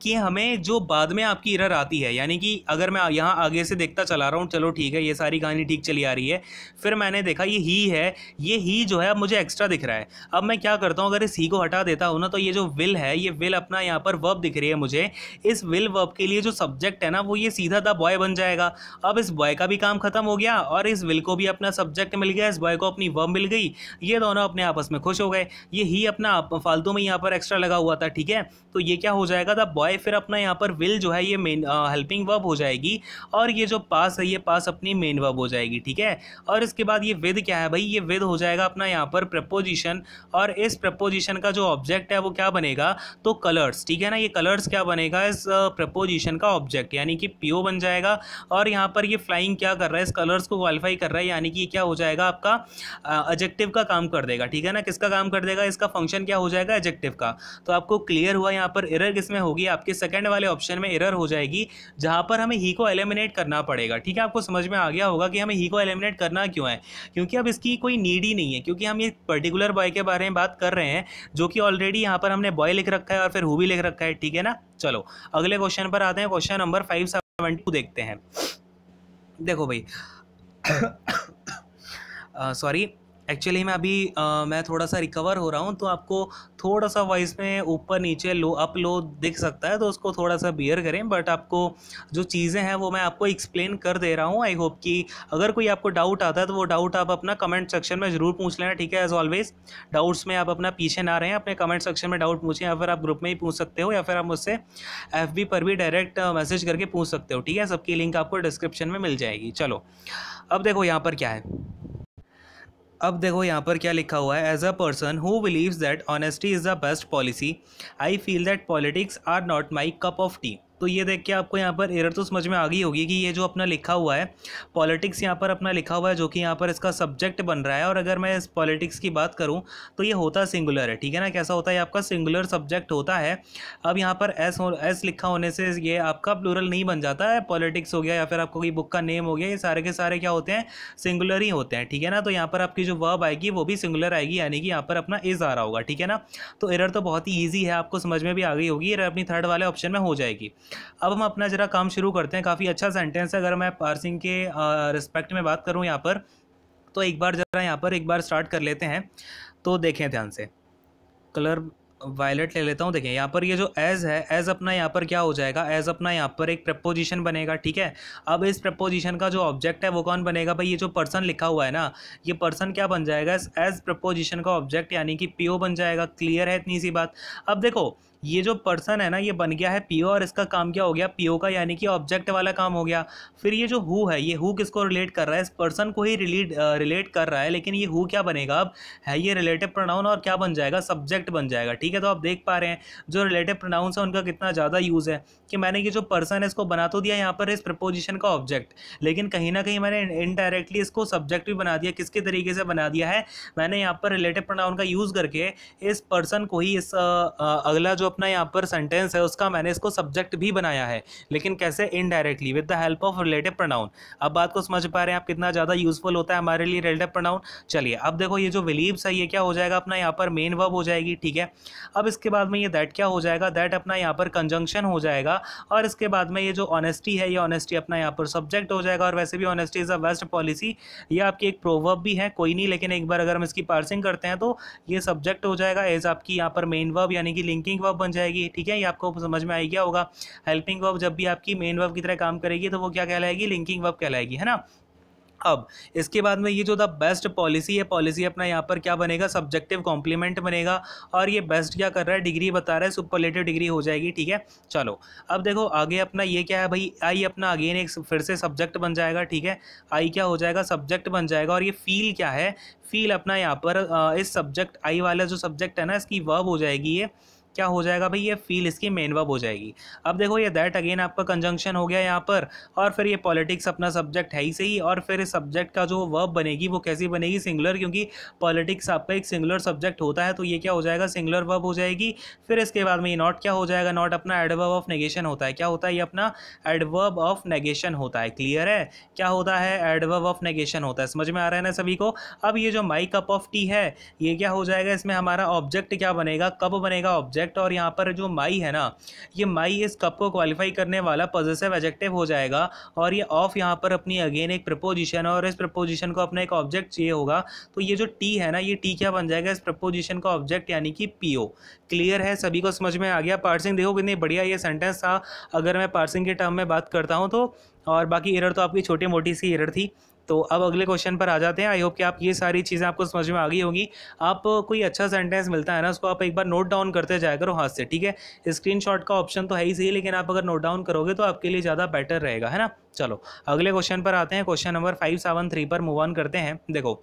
A: कि हमें जो बाद में आपकी इरर आती है, यानी कि अगर मैं यहाँ आगे से देखता चला रहा हूँ, चलो ठीक है, ये सारी कहानी ठीक चली आ रही है, फिर मैंने देखा ये ही है, ये ही जो है अब मुझे एक्स्ट्रा दिख रहा है। अब मैं क्या करता हूँ, अगर इस ही को हटा देता हूँ ना तो ये जो विल है, ये विल अपना यहाँ पर वर्ब दिख रही है मुझे। इस विल वर्ब के लिए जो सब्जेक्ट है ना, वो ये सीधा द बॉय बन जाएगा। अब इस बॉय का भी काम खत्म हो गया और इस विल को भी अपना सब्जेक्ट मिल गया, इस बॉय को अपनी वर्ब मिल गई। ये दोनों अपने आपस में खुश हो गए। ये ही अपना फालतू में यहाँ पर एक्स्ट्रा लगा हुआ था, ठीक है? तो ये क्या हो जाएगा, द बॉय फिर अपना यहाँ पर विल जो है ये मेन हेल्पिंग वर्ब हो जाएगी और ये जो पास है, ये पास अपनी मेन वर्ब हो जाएगी, ठीक है? और इसके बाद ये विद क्या है भाई? ये विद हो जाएगा अपना यहाँ पर प्रपोजिशन और इस प्रपोजिशन का जो ऑब्जेक्ट है, वो क्या बनेगा? तो कलर्स ठीक है ना? ये कलर्स क्या बनेगा? इस प्रपोजिशन का ऑब्जेक्ट यानी कि पीओ बन जाएगा और यहाँ पर ये फ्लाइंग क्या कर रहा है? इस कलर्स को क्वालिफाई कर रहा है, यानी कि ये क्या हो जाएगा? आपका एजेक्टिव का काम कर देगा, ठीक है ना? किसका काम कर देगा? इसका फ़ंक्शन क्या हो जाएगा? एजेक्टिव का। तो आपको क्लियर हुआ यहाँ पर एरर किसमें होगी? आपके सेकंड वाले ऑप्शन में एरर हो जाएगी, जहाँ पर हमें ही को एलिमिनेट करना पड़ेगा। ठीक है, आपको समझ में आ गया होगा कि हमें ही को एलिमिनेट करना क्यों है? क्योंकि अब इसकी कोई नीड ही नहीं है, क्योंकि हम ये पर्टिकुलर बॉय के बारे में बात कर रहे हैं, जो कि ऑलरेडी यहाँ पर हमने बॉय लिख रखा है और फिर हु भी लिख रखा है, ठीक है ना? चलो, अगले क्वेश्चन पर आते हैं question number five seven two देखते हैं। देखो भाई सॉरी एक्चुअली मैं अभी आ, मैं थोड़ा सा रिकवर हो रहा हूँ तो आपको थोड़ा सा वॉइस में ऊपर नीचे लो अप लो दिख सकता है तो उसको थोड़ा सा बियर करें बट आपको जो चीज़ें हैं वो मैं आपको एक्सप्लेन कर दे रहा हूँ। आई होप कि अगर कोई आपको डाउट आता है तो वो डाउट आप अपना कमेंट सेक्शन में ज़रूर पूछ लेना ठीक है एज ऑलवेज डाउट्स में आप अपना पीछे ना रहें अपने कमेंट सेक्शन में डाउट पूछें या फिर आप ग्रुप में ही पूछ सकते हो या फिर आप मुझसे एफ़ पर भी डायरेक्ट मैसेज करके पूछ सकते हो ठीक है? सबकी लिंक आपको डिस्क्रिप्शन में मिल जाएगी। चलो अब देखो यहाँ पर क्या है। अब देखो यहाँ पर क्या लिखा हुआ है as a person who believes that honesty is the best policy I feel that politics are not my cup of tea तो ये देख के आपको यहाँ पर एरर तो समझ में आ गई होगी कि ये जो अपना लिखा हुआ है पॉलिटिक्स यहाँ पर अपना लिखा हुआ है जो कि यहाँ पर इसका सब्जेक्ट बन रहा है। और अगर मैं इस पॉलिटिक्स की बात करूँ तो ये होता सिंगुलर है, ठीक है ना? कैसा होता है? आपका सिंगुलर सब्जेक्ट होता है। अब यहाँ पर एस हो एस लिखा होने से ये आपका प्लूरल नहीं बन जाता है। पॉलिटिक्स हो गया या फिर आपको कोई बुक का नेम हो गया, ये सारे के सारे क्या होते हैं? सिंगुलर ही होते हैं, ठीक है ना? तो यहाँ पर आपकी जो वर्ब आएगी, वो भी सिंगुलर आएगी, यानी कि यहाँ पर अपना इज़ आ रहा होगा, ठीक है ना? तो एरर तो बहुत ही ईजी है, आपको समझ में भी आ गई होगी। एरर अपनी थर्ड वाले ऑप्शन में हो जाएगी। अब हम अपना ज़रा काम शुरू करते हैं। काफ़ी अच्छा सेंटेंस है। अगर मैं पार्सिंग के रिस्पेक्ट में बात करूँ यहाँ पर तो एक बार ज़रा यहाँ पर एक बार स्टार्ट कर लेते हैं। तो देखें ध्यान से। कलर वायलेट ले लेता हूँ। देखें, यहाँ पर ये जो एज है एज अपना यहाँ पर क्या हो जाएगा? एज अपना यहाँ पर एक प्रपोजिशन बनेगा, ठीक है? अब इस प्रपोजिशन का जो ऑब्जेक्ट है, वो कौन बनेगा? भाई, ये जो पर्सन लिखा हुआ है ना, ये पर्सन क्या बन जाएगा? एज प्रपोजिशन का ऑब्जेक्ट यानी कि पीओ बन जाएगा। क्लियर है इतनी सी बात? अब देखो ये जो पर्सन है ना, ये बन गया है पीओ और इसका काम क्या हो गया? पीओ का यानी कि ऑब्जेक्ट वाला काम हो गया। फिर ये जो हु है, ये हु किसको रिलेट कर रहा है? इस पर्सन को ही रिलेट रिलेट कर रहा है। लेकिन ये हु क्या बनेगा अब? है ये रिलेटिव प्रोनाउन और क्या बन जाएगा? सब्जेक्ट बन जाएगा। ठीक है तो आप देख पा रहे हैं, जो रिलेटिव प्रोनाउंस है, उनका कितना ज़्यादा यूज़ है कि मैंने ये जो पर्सन है, इसको बना तो दिया यहाँ पर इस प्रपोजिशन का ऑब्जेक्ट लेकिन कहीं ना कहीं मैंने इनडायरेक्टली इसको सब्जेक्ट भी बना दिया। किसके तरीके से बना दिया है? मैंने यहाँ पर रिलेटिव प्रोनाउन का यूज़ करके इस पर्सन को ही इस अगला जो अपना यहाँ पर सेंटेंस है, उसका मैंने इसको सब्जेक्ट भी बनाया है। लेकिन कैसे? Indirectly with the help of relative pronoun अब बात को समझ पा रहे हैं आप, कितना ज़्यादा यूजफुल होता है हमारे लिए रिलेटिव प्रोनाउन चलिए, अब देखो ये जो विलीव्स है, ये क्या हो जाएगा? अपना यहाँ पर मेन वर्ब हो जाएगी, ठीक है? अब इसके बाद में ये दैट क्या हो जाएगा? दैट अपना यहाँ पर कंजंक्शन हो जाएगा, और इसके बाद में ये जो ऑनेस्टी है, ये ऑनेस्टी अपना यहाँ पर सब्जेक्ट हो जाएगा, और वैसे भी honesty is a best policy ये आपकी एक प्रोवर्ब भी है, कोई नहीं, लेकिन एक बार अगर हम इसकी पार्सिंग करते हैं तो ये सब्जेक्ट हो जाएगा एज आपकी यहाँ पर मेन वर्ब यानी कि लिंकिंग वर्ब बन जाएगी, ठीक है? ये आपको समझ में आई गया होगा। हेल्पिंग वर्ब जब भी आपकी मेन वर्ब की तरह काम करेगी तो वो क्या कहलाएगी? लिंकिंग वर्ब कहलाएगी, है ना? अब, इसके बाद में ये जो द बेस्ट पॉलिसी है पॉलिसी अपना यहाँ पर क्या बनेगा? सब्जेक्टिव कॉम्प्लीमेंट बनेगा। और ये बेस्ट क्या कर रहा है? डिग्री बता रहा है सुपरलेटिव डिग्री हो जाएगी, ठीक है? चलो, अब देखो, आगे अपना ये क्या है भाई? आई अपना अगेन एक फिर से सब्जेक्ट बन जाएगा, ठीक है? आई क्या हो जाएगा? सब्जेक्ट बन जाएगा। और ये फील क्या है? फील अपना यहाँ पर इस सब्जेक्ट आई वाला जो सब्जेक्ट है ना, इसकी वर्ब हो जाएगी ये। क्या हो जाएगा भाई? ये फील इसकी मेन वर्ब हो जाएगी। अब देखो ये दैट अगेन आपका कंजंक्शन हो गया यहाँ पर, और फिर ये पॉलिटिक्स अपना सब्जेक्ट है ही सही, और फिर इस सब्जेक्ट का जो वर्ब बनेगी वो कैसी बनेगी? सिंगुलर क्योंकि पॉलिटिक्स आपका एक सिंगुलर सब्जेक्ट होता है तो ये क्या हो जाएगा? सिंगुलर वर्ब हो जाएगी। फिर इसके बाद में ये नॉट क्या हो जाएगा? नॉट अपना एडवर्ब ऑफ़ नेगेशन होता है। क्या होता है? ये अपना एडवर्ब ऑफ़ नेगेशन होता है। क्लियर है? क्या होता है? एडवर्ब ऑफ़ नेगेशन होता है। समझ में आ रहा है ना सभी को? अब ये जो माई कप ऑफ़ टी है, ये क्या हो जाएगा? इसमें हमारा ऑब्जेक्ट क्या बनेगा? कब बनेगा ऑब्जेक्ट ऑब्जेक्ट और यहाँ पर जो माई है ना, ये माई इस कप को क्वालिफाई करने वाला पॉजिटिव एजेक्टिव हो जाएगा और ये ऑफ़ यहाँ पर अपनी अगेन एक प्रपोजिशन और इस प्रपोजिशन को अपना एक ऑब्जेक्ट चाहिए होगा। तो ये जो टी है ना, ये टी क्या बन जाएगा? इस प्रपोजिशन का ऑब्जेक्ट यानी कि पीओ क्लियर है? सभी को समझ में आ गया? पार्सिंग देखो कितनी बढ़िया ये सेंटेंस था। अगर मैं पार्सिंग के टर्म में बात करता हूँ तो और बाकी एरर तो आपकी छोटी मोटी सी एरर थी। तो अब अगले क्वेश्चन पर आ जाते हैं। आई होप कि आप ये सारी चीज़ें आपको समझ में आ गई होंगी। आप कोई अच्छा सेंटेंस मिलता है ना, उसको आप एक बार नोट डाउन करते जाया करो हाथ से, ठीक है? स्क्रीन का ऑप्शन तो है ही सही, लेकिन आप अगर नोट डाउन करोगे तो आपके लिए ज़्यादा बेटर रहेगा, है ना? चलो, अगले क्वेश्चन पर आते हैं। Question number five seven three पर मूव ऑन करते हैं। देखो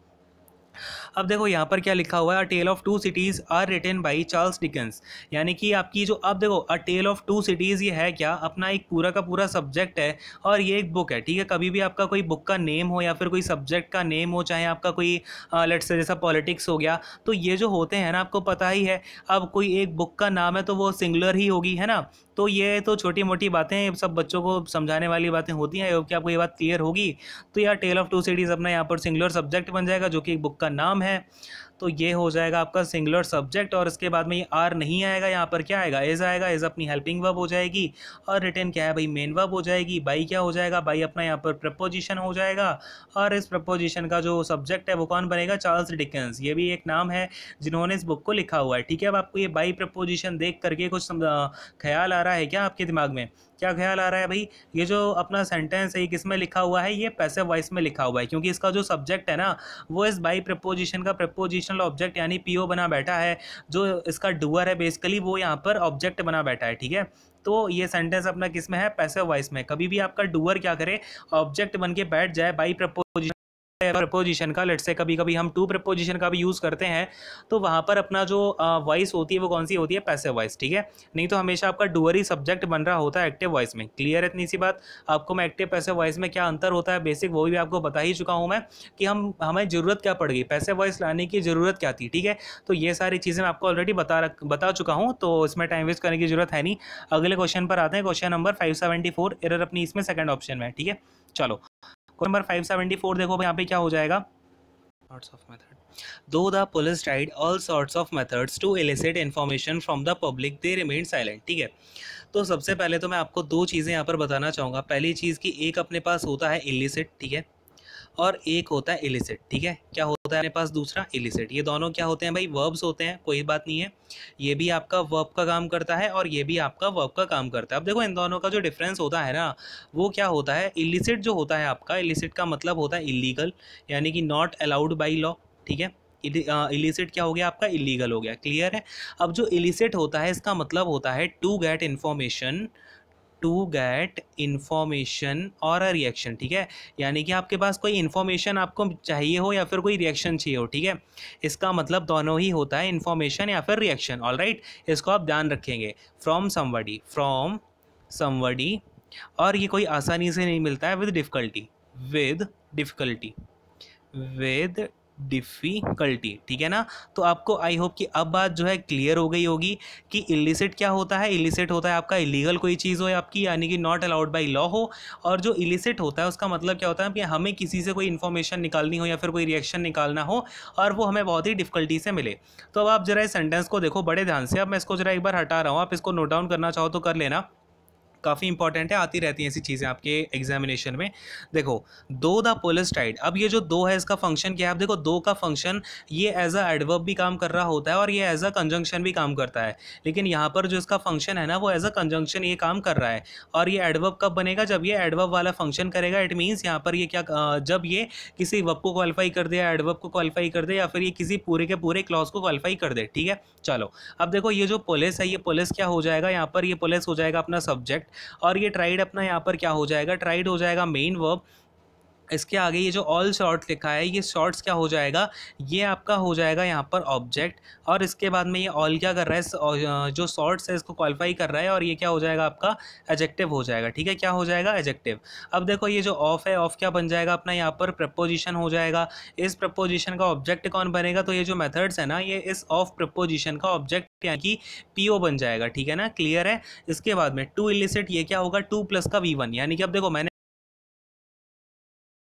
A: अब देखो यहाँ पर क्या लिखा हुआ है a tale of two cities are written by Charles Dickens यानी कि आपकी जो, अब देखो a tale of two cities ये है क्या? अपना एक पूरा का पूरा सब्जेक्ट है और ये एक बुक है, ठीक है? कभी भी आपका कोई बुक का नेम हो या फिर कोई सब्जेक्ट का नेम हो, चाहे आपका कोई लेट्स से जैसा पॉलिटिक्स हो गया तो ये जो होते हैं ना, आपको पता ही है, अब कोई एक बुक का नाम है तो वो सिंगुलर ही होगी, है ना? तो ये तो छोटी मोटी बातें सब बच्चों को समझाने वाली बातें होती हैं कि आपको ये बात क्लियर होगी। तो यार टेल ऑफ़ टू सिटीज़ अपना यहाँ पर सिंगुलर सब्जेक्ट बन जाएगा, जो कि एक बुक का नाम है। तो ये हो जाएगा आपका सिंगुलर सब्जेक्ट और इसके बाद में ये आर नहीं आएगा, यहाँ पर क्या आएगा? एज आएगा एज अपनी हेल्पिंग वर्ब हो जाएगी और रिटर्न क्या है भाई? मेन वर्ब हो जाएगी बाई क्या हो जाएगा? बाई अपना यहाँ पर प्रपोजिशन हो जाएगा और इस प्रपोजिशन का जो सब्जेक्ट है वो कौन बनेगा? चार्ल्स डिकेंस ये भी एक नाम है जिन्होंने इस बुक को लिखा हुआ है। ठीक है, अब आपको ये बाई प्रपोजिशन देख करके कुछ ख्याल आ रहा है क्या आपके दिमाग में? क्या ख्याल आ रहा है भाई? ये जो अपना सेंटेंस है, ये किसमें लिखा हुआ है? ये पैसे वॉइस में लिखा हुआ है, क्योंकि इसका जो सब्जेक्ट है ना, वो इस बाई प्रपोजिशन का प्रपोजिशनल ऑब्जेक्ट यानी पीओ बना बैठा है, जो इसका डुअर है बेसिकली वो यहाँ पर ऑब्जेक्ट बना बैठा है, ठीक है? तो ये सेंटेंस अपना किसमें है? पैसे वॉइस में कभी भी आपका डुअर क्या करे ऑब्जेक्ट बन के बैठ जाए बाई प्रपोजिशन प्रपोजिशन का लेट से कभी कभी हम टू प्रपोजिशन का भी यूज़ करते हैं तो वहाँ पर अपना जो वॉइस होती है वो कौन सी होती है? पैसिव वॉइस ठीक है? नहीं तो हमेशा आपका डुअर सब्जेक्ट बन रहा होता है एक्टिव वॉइस में। क्लियर इतनी सी बात? आपको मैं एक्टिव पैसिव वॉइस में क्या अंतर होता है बेसिक वो भी आपको बता ही चुका हूँ मैं, कि हम, हमें ज़रूरत क्या पड़ गई? पैसिव वॉइस लाने की ज़रूरत क्या थी, ठीक है? तो ये सारी चीज़ें मैं आपको ऑलरेडी बता बता चुका हूँ तो इसमें टाइम वेस्ट करने की ज़रूरत है नहीं। अगले क्वेश्चन पर आते हैं। Question number five seventy four अपनी इसमें सेकेंड ऑप्शन में ठीक है? चलो। नंबर फाइव सेवेंटी फोर देखो यहाँ पे क्या हो जाएगा? Though the police tried all sorts of methods to elicit information from the public they remain silent ठीक है? तो सबसे पहले तो मैं आपको दो चीज़ें यहाँ पर बताना चाहूँगा। पहली चीज़ की एक अपने पास होता है इलिसिट ठीक है? और एक होता है इलिसिट ठीक है? क्या होता है अपने पास दूसरा? इलिसिट ये दोनों क्या होते हैं भाई? वर्ब्स होते हैं, कोई बात नहीं है। ये भी आपका वर्ब का काम करता है और ये भी आपका वर्ब का काम करता है। अब देखो इन दोनों का जो डिफरेंस होता है ना, वो क्या होता है? इलिसिट जो होता है आपका इलिसिट का मतलब होता है इलीगल यानी कि नॉट अलाउड बाई लॉ ठीक है? इलिसिट क्या हो गया आपका? इलीगल हो गया। क्लियर है? अब जो इलिसिट होता है, इसका मतलब होता है to get information to get information और अ रिएक्शन ठीक है? यानी कि आपके पास कोई इन्फॉर्मेशन आपको चाहिए हो या फिर कोई रिएक्शन चाहिए हो, ठीक है? इसका मतलब दोनों ही होता है इन्फॉर्मेशन या फिर रिएक्शन ऑल राइट इसको आप ध्यान रखेंगे। फ्रॉम समवडी फ्रॉम समवडी और ये कोई आसानी से नहीं मिलता है with difficulty with difficulty with difficulty ठीक है ना? तो आपको आई होप कि अब बात जो है क्लियर हो गई होगी कि इलिसिट क्या होता है? इलिसिट होता है आपका इलीगल कोई चीज़ हो आपकी, यानी कि नॉट अलाउड बाई लॉ हो, और जो इलिसिट होता है उसका मतलब क्या होता है कि हमें किसी से कोई इन्फॉर्मेशन निकालनी हो या फिर कोई रिएक्शन निकालना हो, और वो हमें बहुत ही डिफ़िकल्टी से मिले। तो अब आप ज़रा इस सेंटेंस को देखो, बड़े ध्यान से। अब मैं इसको ज़रा एक बार हटा रहा हूँ। आप इसको नोट डाउन करना चाहो तो कर लेना। काफ़ी इंपॉर्टेंट है, आती रहती हैं ऐसी चीज़ें आपके एग्जामिनेशन में। देखो, दो द पुलिस टाइड अब ये जो दो है, इसका फ़ंक्शन क्या है? आप देखो, दो का फ़ंक्शन ये एज अ एडवर्ब भी काम कर रहा होता है और ये एज अ कंजंक्शन भी काम करता है। लेकिन यहाँ पर जो इसका फ़ंक्शन है ना, वो एज अ कंजंक्शन ये काम कर रहा है। और ये एडवर्ब कब बनेगा? जब ये एडवर्ब वाला फ़ंक्शन करेगा इट मीन्स यहाँ पर ये क्या जब ये किसी वब को क्वालिफाई कर दे या एडवर्ब को क्वालिफाई कर दे या फिर ये किसी पूरे के पूरे क्लॉज को क्वालिफाई कर दे, ठीक है? चलो, अब देखो, ये जो पुलिस है, ये पुलिस क्या हो जाएगा? यहाँ पर ये पुलिस हो जाएगा अपना सब्जेक्ट और ये ट्राइड अपना यहाँ पर क्या हो जाएगा? ट्राइड हो जाएगा मेन वर्ब इसके आगे ये जो ऑल शॉर्ट लिखा है, ये शॉर्ट्स क्या हो जाएगा? ये आपका हो जाएगा यहाँ पर ऑब्जेक्ट और इसके बाद में ये ऑल क्या कर रहा है? जो शॉर्ट्स है, इसको क्वालिफाई कर रहा है और ये क्या हो जाएगा आपका? एजेक्टिव हो जाएगा, ठीक है? क्या हो जाएगा? एजेक्टिव अब देखो ये जो ऑफ़ है ऑफ़ क्या बन जाएगा? अपना यहाँ पर प्रपोजिशन हो जाएगा। इस प्रपोजिशन का ऑब्जेक्ट कौन बनेगा? तो ये जो मेथड्स है ना, ये इस ऑफ़ प्रपोजिशन का ऑब्जेक्ट यानी कि पी बन जाएगा, ठीक है ना? क्लियर है? इसके बाद में टू इलिसिट ये क्या होगा? टू प्लस का वी यानी कि अब देखो मैंने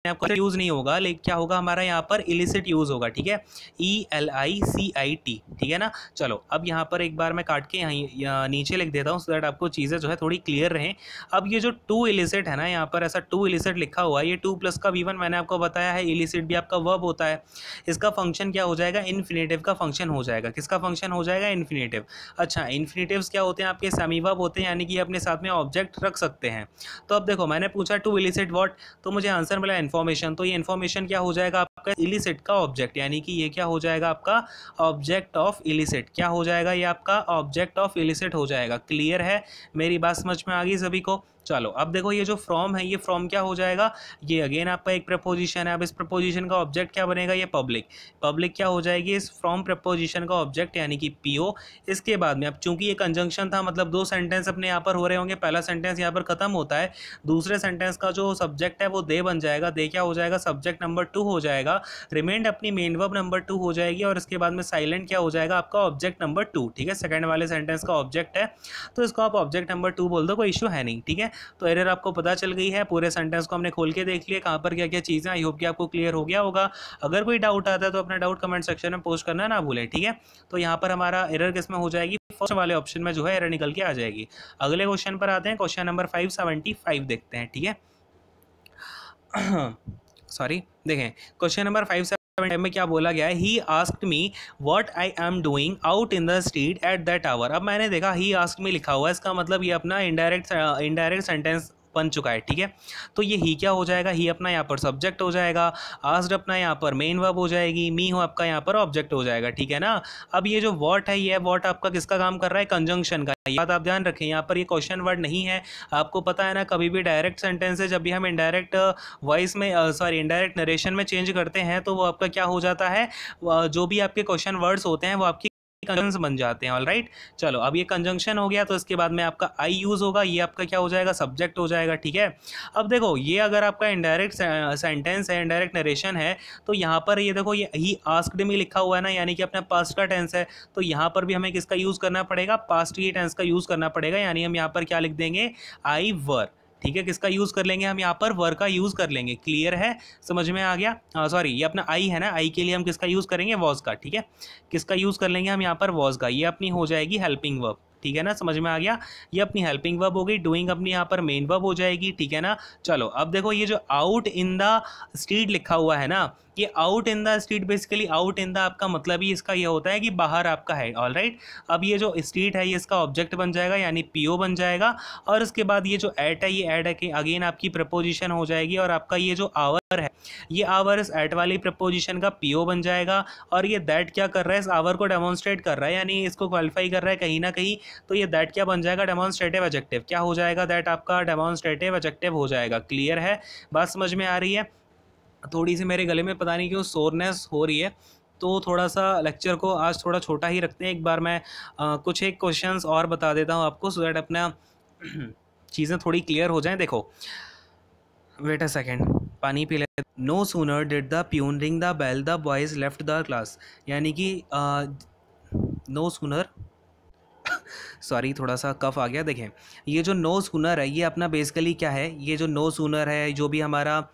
A: आपका यूज़ नहीं होगा लेकिन क्या होगा हमारा यहाँ पर इलिसिट यूज़ होगा, ठीक है? E L I C I T ठीक है ना? चलो, अब यहाँ पर एक बार मैं काट के यहाँ नीचे लिख देता हूँ सो दैट आपको चीज़ें जो है थोड़ी क्लियर रहें। अब ये जो टू इलिसिट है ना, यहाँ पर ऐसा टू इलिसिट लिखा हुआ है, ये टू प्लस का वी वन मैंने आपको बताया है इलिसिट भी आपका वर्ब होता है। इसका फ़ंक्शन क्या हो जाएगा? इन्फिनेटिव का फ़ंक्शन हो जाएगा। किसका फ़ंक्शन हो जाएगा? इन्फिनेटिव अच्छा इन्फिनेटिव्स क्या होते हैं? आपके सेमी वर्ब होते हैं, यानी कि अपने साथ में ऑब्जेक्ट रख सकते हैं। तो अब देखो, मैंने पूछा टू इलिसिट वॉट तो मुझे आंसर मिला इन्फॉर्मेशन तो ये इन्फॉर्मेशन क्या हो जाएगा आपका इलिसिट का ऑब्जेक्ट यानी कि ये क्या हो जाएगा आपका ऑब्जेक्ट ऑफ़ इलिसिट क्या हो जाएगा ये आपका ऑब्जेक्ट ऑफ़ इलिसिट हो जाएगा। क्लियर है? मेरी बात समझ में आ गई सभी को? चलो, अब देखो ये जो फ्रॉम है, ये फ्रॉम क्या हो जाएगा? ये अगेन आपका एक प्रपोजिशन है। अब इस प्रपोजिशन का ऑब्जेक्ट क्या बनेगा? ये पब्लिक पब्लिक क्या हो जाएगी? इस फ्रॉम प्रपोजिशन का ऑब्जेक्ट यानी कि पीओ इसके बाद में, अब चूँकि ये कंजंक्शन था मतलब दो सेंटेंस अपने यहाँ पर हो रहे होंगे। पहला सेंटेंस यहाँ पर खत्म होता है। दूसरे सेंटेंस का जो सब्जेक्ट है, वो दे बन जाएगा। दे क्या हो जाएगा? सब्जेक्ट नंबर टू हो जाएगा। जाएगा रिमेंड अपनी मेन वर्ब नंबर टू हो जाएगी और इसके बाद में साइलेंट क्या हो जाएगा? आपका ऑब्जेक्ट नंबर टू ठीक है? सेकंड वाले सेंटेंस का ऑब्जेक्ट है। तो इसको आप ऑब्जेक्ट नंबर टू बोल दो, कोई इशू है नहीं, ठीक है? तो एरर आपको पता चल गई है, पूरे सेंटेंस को हमने खोल के देख लिया कहाँ पर क्या क्या चीज़ें आई होप कि आपको क्लियर हो गया होगा। अगर कोई डाउट आता है तो अपना डाउट कमेंट सेक्शन में पोस्ट करना, ना भूलें, ठीक है? तो यहाँ पर हमारा एरर किसमें हो जाएगी? फ़र्स्ट वाले ऑप्शन में जो है एरर निकल के आ जाएगी। अगले क्वेश्चन पर आते हैं question number five seventy five देखते हैं, ठीक है। सॉरी देखें क्वेश्चन नंबर फाइव में क्या बोला गया है? He asked me what I am doing out in the street at that hour अब मैंने देखा ही आस्क्ड मी लिखा हुआ है, इसका मतलब ये अपना इनडायरेक्ट इनडायरेक्ट सेंटेंस बन चुका है, ठीक है? तो ये ही क्या हो जाएगा? ही अपना यहाँ पर सब्जेक्ट हो जाएगा। आस्ड अपना यहाँ पर मेन वर्ब हो जाएगी। मी हो आपका यहाँ पर ऑब्जेक्ट हो जाएगा, ठीक है ना? अब ये जो वॉट है, ये वॉट आपका किसका काम कर रहा है? कंजंक्शन का। ये बात आप ध्यान रखें, यहाँ पर ये क्वेश्चन वर्ड नहीं है। आपको पता है ना, कभी भी डायरेक्ट सेंटेंस है जब भी हम इनडायरेक्ट वॉइस में सॉरी इनडायरेक्ट नरेशन में चेंज करते हैं तो वो आपका क्या हो जाता है? जो भी आपके क्वेश्चन वर्ड्स होते हैं, वो आपकी कंजंक्शन बन जाते हैं ऑल राइट चलो, अब ये कंजंक्शन हो गया तो इसके बाद में आपका आई यूज़ होगा, ये आपका क्या हो जाएगा? सब्जेक्ट हो जाएगा, ठीक है? अब देखो, ये अगर आपका इनडायरेक्ट सेंटेंस है इनडायरेक्ट नरेशन है तो यहाँ पर ये देखो, ये ही आस्कड में लिखा हुआ है ना, यानी कि अपना पास्ट का टेंस है तो यहाँ पर भी हमें किसका यूज़ करना पड़ेगा? पास्ट की टेंस का यूज़ करना पड़ेगा, यानी हम यहाँ पर क्या लिख देंगे? आई वर ठीक है, किसका यूज़ कर लेंगे हम यहाँ पर? वर का यूज़ कर लेंगे। क्लियर है? समझ में आ गया? सॉरी ये अपना आई है ना? आई के लिए हम किसका यूज़ करेंगे? वॉज़ का, ठीक है? किसका यूज़ कर लेंगे हम यहाँ पर? वॉज़ का। ये अपनी हो जाएगी हेल्पिंग वर्ब ठीक है ना? समझ में आ गया? ये अपनी हेल्पिंग वर्ब हो गई डूइंग अपनी यहाँ पर मेन वर्ब हो जाएगी, ठीक है ना? चलो, अब देखो ये जो आउट इन द स्ट्रीट लिखा हुआ है ना, ये out in the street basically out in the आपका मतलब ही इसका ये होता है कि बाहर आपका है ऑल राइट अब ये जो स्ट्रीट है, ये इसका ऑब्जेक्ट बन जाएगा, यानी पीओ बन जाएगा, और उसके बाद ये जो एट है, ये एड है अगेन आपकी प्रपोजिशन हो जाएगी, और आपका ये जो आवर है, ये आवर इस एट वाली प्रपोजिशन का पीओ बन जाएगा, और ये दैट क्या कर रहा है? इस आवर को डेमोन्स्ट्रेट कर रहा है, यानी इसको क्वालिफाई कर रहा है कहीं ना कहीं तो ये दैट क्या बन जाएगा? डेमोन्स्ट्रेटिव एजेक्टिव क्या हो जाएगा दैट आपका? डेमोन्स्ट्रेटिव एजेक्टिव हो जाएगा. क्लियर है? बात समझ में आ रही है? थोड़ी सी मेरे गले में पता नहीं क्यों सोरनेस हो रही है। तो थोड़ा सा लेक्चर को आज थोड़ा छोटा ही रखते हैं। एक बार मैं आ, कुछ एक क्वेश्चंस और बता देता हूँ आपको सो दैट अपना चीज़ें थोड़ी क्लियर हो जाएँ। देखो। वेट अ सेकेंड पानी पी ले। No sooner did the peon ring the bell the boys left the class यानी कि नो सूनर सॉरी, थोड़ा सा कफ आ गया, देखें। ये जो नो सूनर है, ये अपना बेसिकली क्या है? ये जो नो सूनर है, जो भी हमारा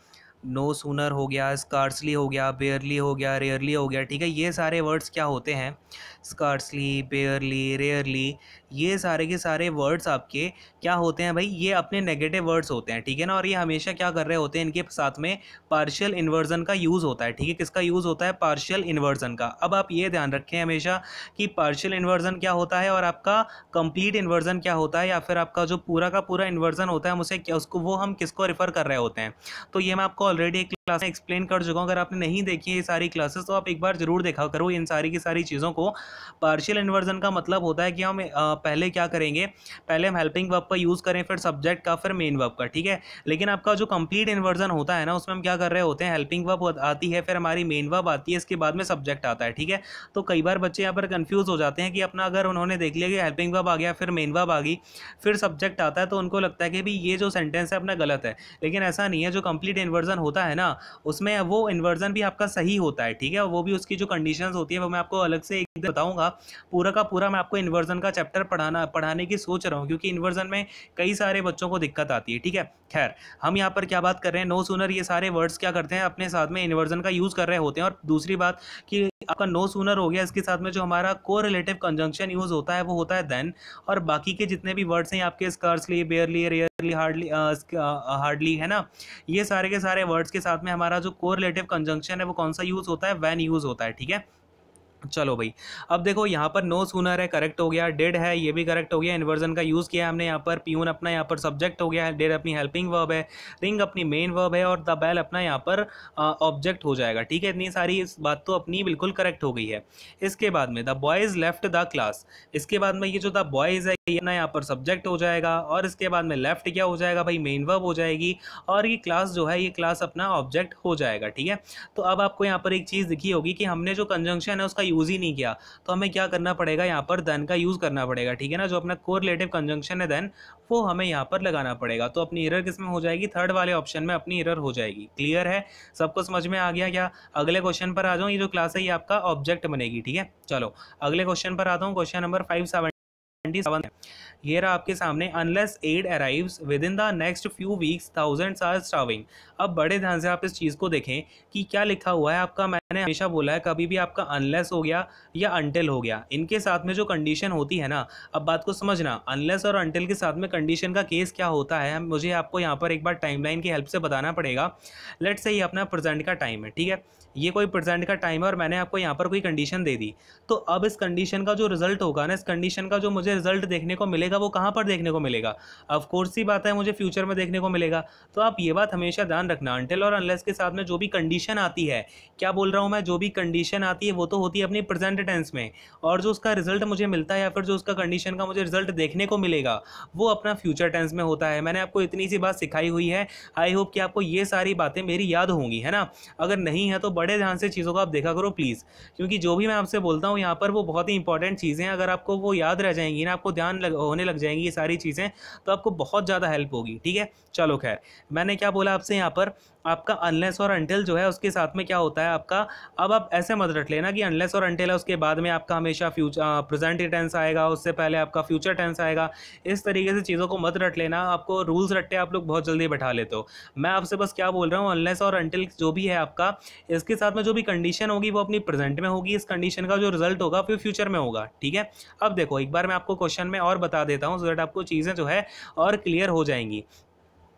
A: नो सूनर हो गया स्कार्सली हो गया बेयरली हो गया रेयरली हो गया, ठीक है? ये सारे वर्ड्स क्या होते हैं? स्कार्सली बेयरली रेयरली ये सारे के सारे वर्ड्स आपके क्या होते हैं भाई? ये अपने नेगेटिव वर्ड्स होते हैं, ठीक है ना? और ये हमेशा क्या कर रहे होते हैं? इनके साथ में पार्शियल इन्वर्जन का यूज़ होता है, ठीक है? किसका यूज़ होता है? पार्शियल इन्वर्जन का। अब आप ये ध्यान रखें हमेशा कि पार्शियल इन्वर्जन क्या होता है और आपका कंप्लीट इन्वर्जन क्या होता है या फिर आपका जो पूरा का पूरा इन्वर्जन होता है उसे क्या, उसको, वो हम किसको रिफ़र कर रहे होते हैं? तो ये मैं आपको ऑलरेडी एक क्लास में एक्सप्लेन कर चुका हूँ। अगर आपने नहीं देखी ये सारी क्लासेस तो आप एक बार ज़रूर देखा करो इन सारी की सारी चीज़ों को। पार्शियल इन्वर्जन का मतलब होता है कि हम पहले क्या करेंगे? पहले हम हेल्पिंग वर्ब का यूज़ करें, फिर सब्जेक्ट का, फिर मेन वर्ब का, ठीक है? लेकिन आपका जो कंप्लीट इन्वर्जन होता है ना, उसमें हम क्या कर रहे होते हैं? हेल्पिंग वर्ब आती है, फिर हमारी मेन वर्ब आती है, इसके बाद में सब्जेक्ट आता है, ठीक है? तो कई बार बच्चे यहाँ पर कन्फ्यूज़ हो जाते हैं कि अपना अगर उन्होंने देख लिया कि हेल्पिंग वर्ब आ गया, फिर मेन वर्ब आ गई, फिर सब्जेक्ट आता है तो उनको लगता है कि भाई ये जो सेंटेंस है, अपना गलत है। लेकिन ऐसा नहीं है, जो कंप्लीट इन्वर्जन होता है ना, उसमें वो इन्वर्जन भी आपका सही होता है, ठीक है? वो भी उसकी जो कंडीशन होती है, वो मैं आपको अलग से एक बताऊँगा। पूरा का पूरा मैं आपको इन्वर्जन का चैप्टर पढ़ाना, पढ़ाने की सोच रहा हूँ, क्योंकि इन्वर्जन में कई सारे बच्चों को दिक्कत आती है, ठीक है? खैर, हम यहाँ पर क्या बात कर रहे हैं? नो सूनर ये सारे वर्ड्स क्या करते हैं? अपने साथ में इन्वर्जन का यूज़ कर रहे होते हैं। और दूसरी बात कि आपका नो सूनर हो गया, इसके साथ में जो हमारा को रिलेटिव कंजंक्शन यूज़ होता है, वो होता है देन और बाकी के जितने भी वर्ड्स हैं, आपके scarcely barely rarely hardly hardly है ना? ये सारे के सारे वर्ड्स के साथ में हमारा जो को रिलेटिव कंजंक्शन है, वो कौन सा यूज़ होता है? वैन यूज़ होता है, ठीक है? चलो भाई। अब देखो, यहाँ पर नो सूनर है करेक्ट हो गया डेड है, ये भी करेक्ट हो गया इन्वर्जन का यूज़ किया हमने यहाँ पर प्यून अपना यहाँ पर सब्जेक्ट हो गया है डेड अपनी हेल्पिंग वर्ब है रिंग अपनी मेन वर्ब है और द बैल अपना यहाँ पर ऑब्जेक्ट हो जाएगा, ठीक है? इतनी सारी इस बात तो अपनी बिल्कुल करेक्ट हो गई है। इसके बाद में the boys left the class इसके बाद में ये जो द बॉयज़ है, ये ना यहाँ पर सब्जेक्ट हो जाएगा और इसके बाद में लेफ़्ट क्या हो जाएगा भाई? मेन वर्ब हो जाएगी और ये क्लास जो है, ये क्लास अपना ऑब्जेक्ट हो जाएगा, ठीक है? तो अब आपको यहाँ पर एक चीज़ दिखी होगी कि हमने जो कंजंक्शन है, उसका यूज़ ही नहीं किया। तो हमें क्या करना पड़ेगा? यहाँ पर देन का यूज़ करना पड़ेगा, ठीक है ना? जो अपना कोरिलेटिव कंजंक्शन है देन वो हमें यहाँ पर लगाना पड़ेगा। तो अपनी एरर किसमें हो जाएगी? थर्ड वाले ऑप्शन में अपनी एरर हो जाएगी। क्लियर है? सबको समझ में आ गया क्या? अगले क्वेश्चन पर आ जाऊँ। ये जो क्लास है, ये आपका ऑब्जेक्ट बनेगी, ठीक है? चलो, अगले क्वेश्चन पर आता हूँ। क्वेश्चन नंबर फाइव सेवन ये रहा आपके सामने unless aid arrives within the next few weeks thousands are starving अब बड़े ध्यान से आप इस चीज़ को देखें कि क्या लिखा हुआ है आपका। मैंने हमेशा बोला है, कभी भी आपका अनलेस हो गया या अनटिल हो गया। इनके साथ में जो कंडीशन होती है ना, अब बात को समझना। अनलेस और अनटिल के साथ में कंडीशन का केस क्या होता है, मुझे आपको यहाँ पर एक बार टाइमलाइन की हेल्प से बताना पड़ेगा। लेट से ये अपना प्रेजेंट का टाइम है, ठीक है? ये कोई प्रेजेंट का टाइम है और मैंने आपको यहाँ पर कोई कंडीशन दे दी। तो अब इस कंडीशन का जो रिज़ल्ट होगा ना, इस कंडीशन का जो मुझे रिज़ल्ट देखने को मिलेगा, वो कहाँ पर देखने को मिलेगा? ऑफ़ कोर्स ही बात है, मुझे फ्यूचर में देखने को मिलेगा। तो आप ये बात हमेशा ध्यान रखना। अनटिल और अनलेस के साथ में जो भी कंडीशन आती है, क्या बोल रहा हूँ मैं? जो भी कंडीशन आती है, वो तो होती है अपनी प्रेजेंट टेंस में। और जो उसका रिज़ल्ट मुझे मिलता है या फिर जो उसका कंडीशन का मुझे रिज़ल्ट देखने को मिलेगा, वो अपना फ्यूचर टेंस में होता है। मैंने आपको इतनी सी बात सिखाई हुई है। आई होप कि आपको ये सारी बातें मेरी याद होंगी, है ना? अगर नहीं है तो बड़े ध्यान से चीज़ों को आप देखा करो प्लीज़ क्योंकि जो भी मैं आपसे बोलता हूँ यहाँ पर वो बहुत ही इंपॉर्टेंट चीज़ें हैं। अगर आपको वो याद रह जाएँगी ना आपको ध्यान लग, होने लग जाएँगी ये सारी चीज़ें तो आपको बहुत ज़्यादा हेल्प होगी ठीक है? चलो खैर मैंने क्या बोला आपसे यहाँ पर आपका अनलेस और अनटिल जो है उसके साथ में क्या होता है आपका अब आप ऐसे मत रख लेना कि अनलेस और अनटिल है उसके बाद में आपका हमेशा फ्यूचर प्रेजेंट टेंस आएगा उससे पहले आपका फ्यूचर टेंस आएगा। इस तरीके से चीज़ों को मत रट लेना आपको रूल्स रट्टे आप लोग बहुत जल्दी बैठा लेते हो। मैं आपसे बस क्या बोल रहा हूँ अनलेस और अनटिल जो भी है आपका इसके साथ में जो भी कंडीशन होगी, वो अपनी प्रेजेंट में होगी। इस कंडीशन का जो रिज़ल्ट होगा, फिर फ्यूचर में होगा, ठीक है? अब देखो, एक बार मैं आपको क्वेश्चन में और बता देता हूँ सो दैट आपको चीज़ें जो है और क्लियर हो जाएँगी।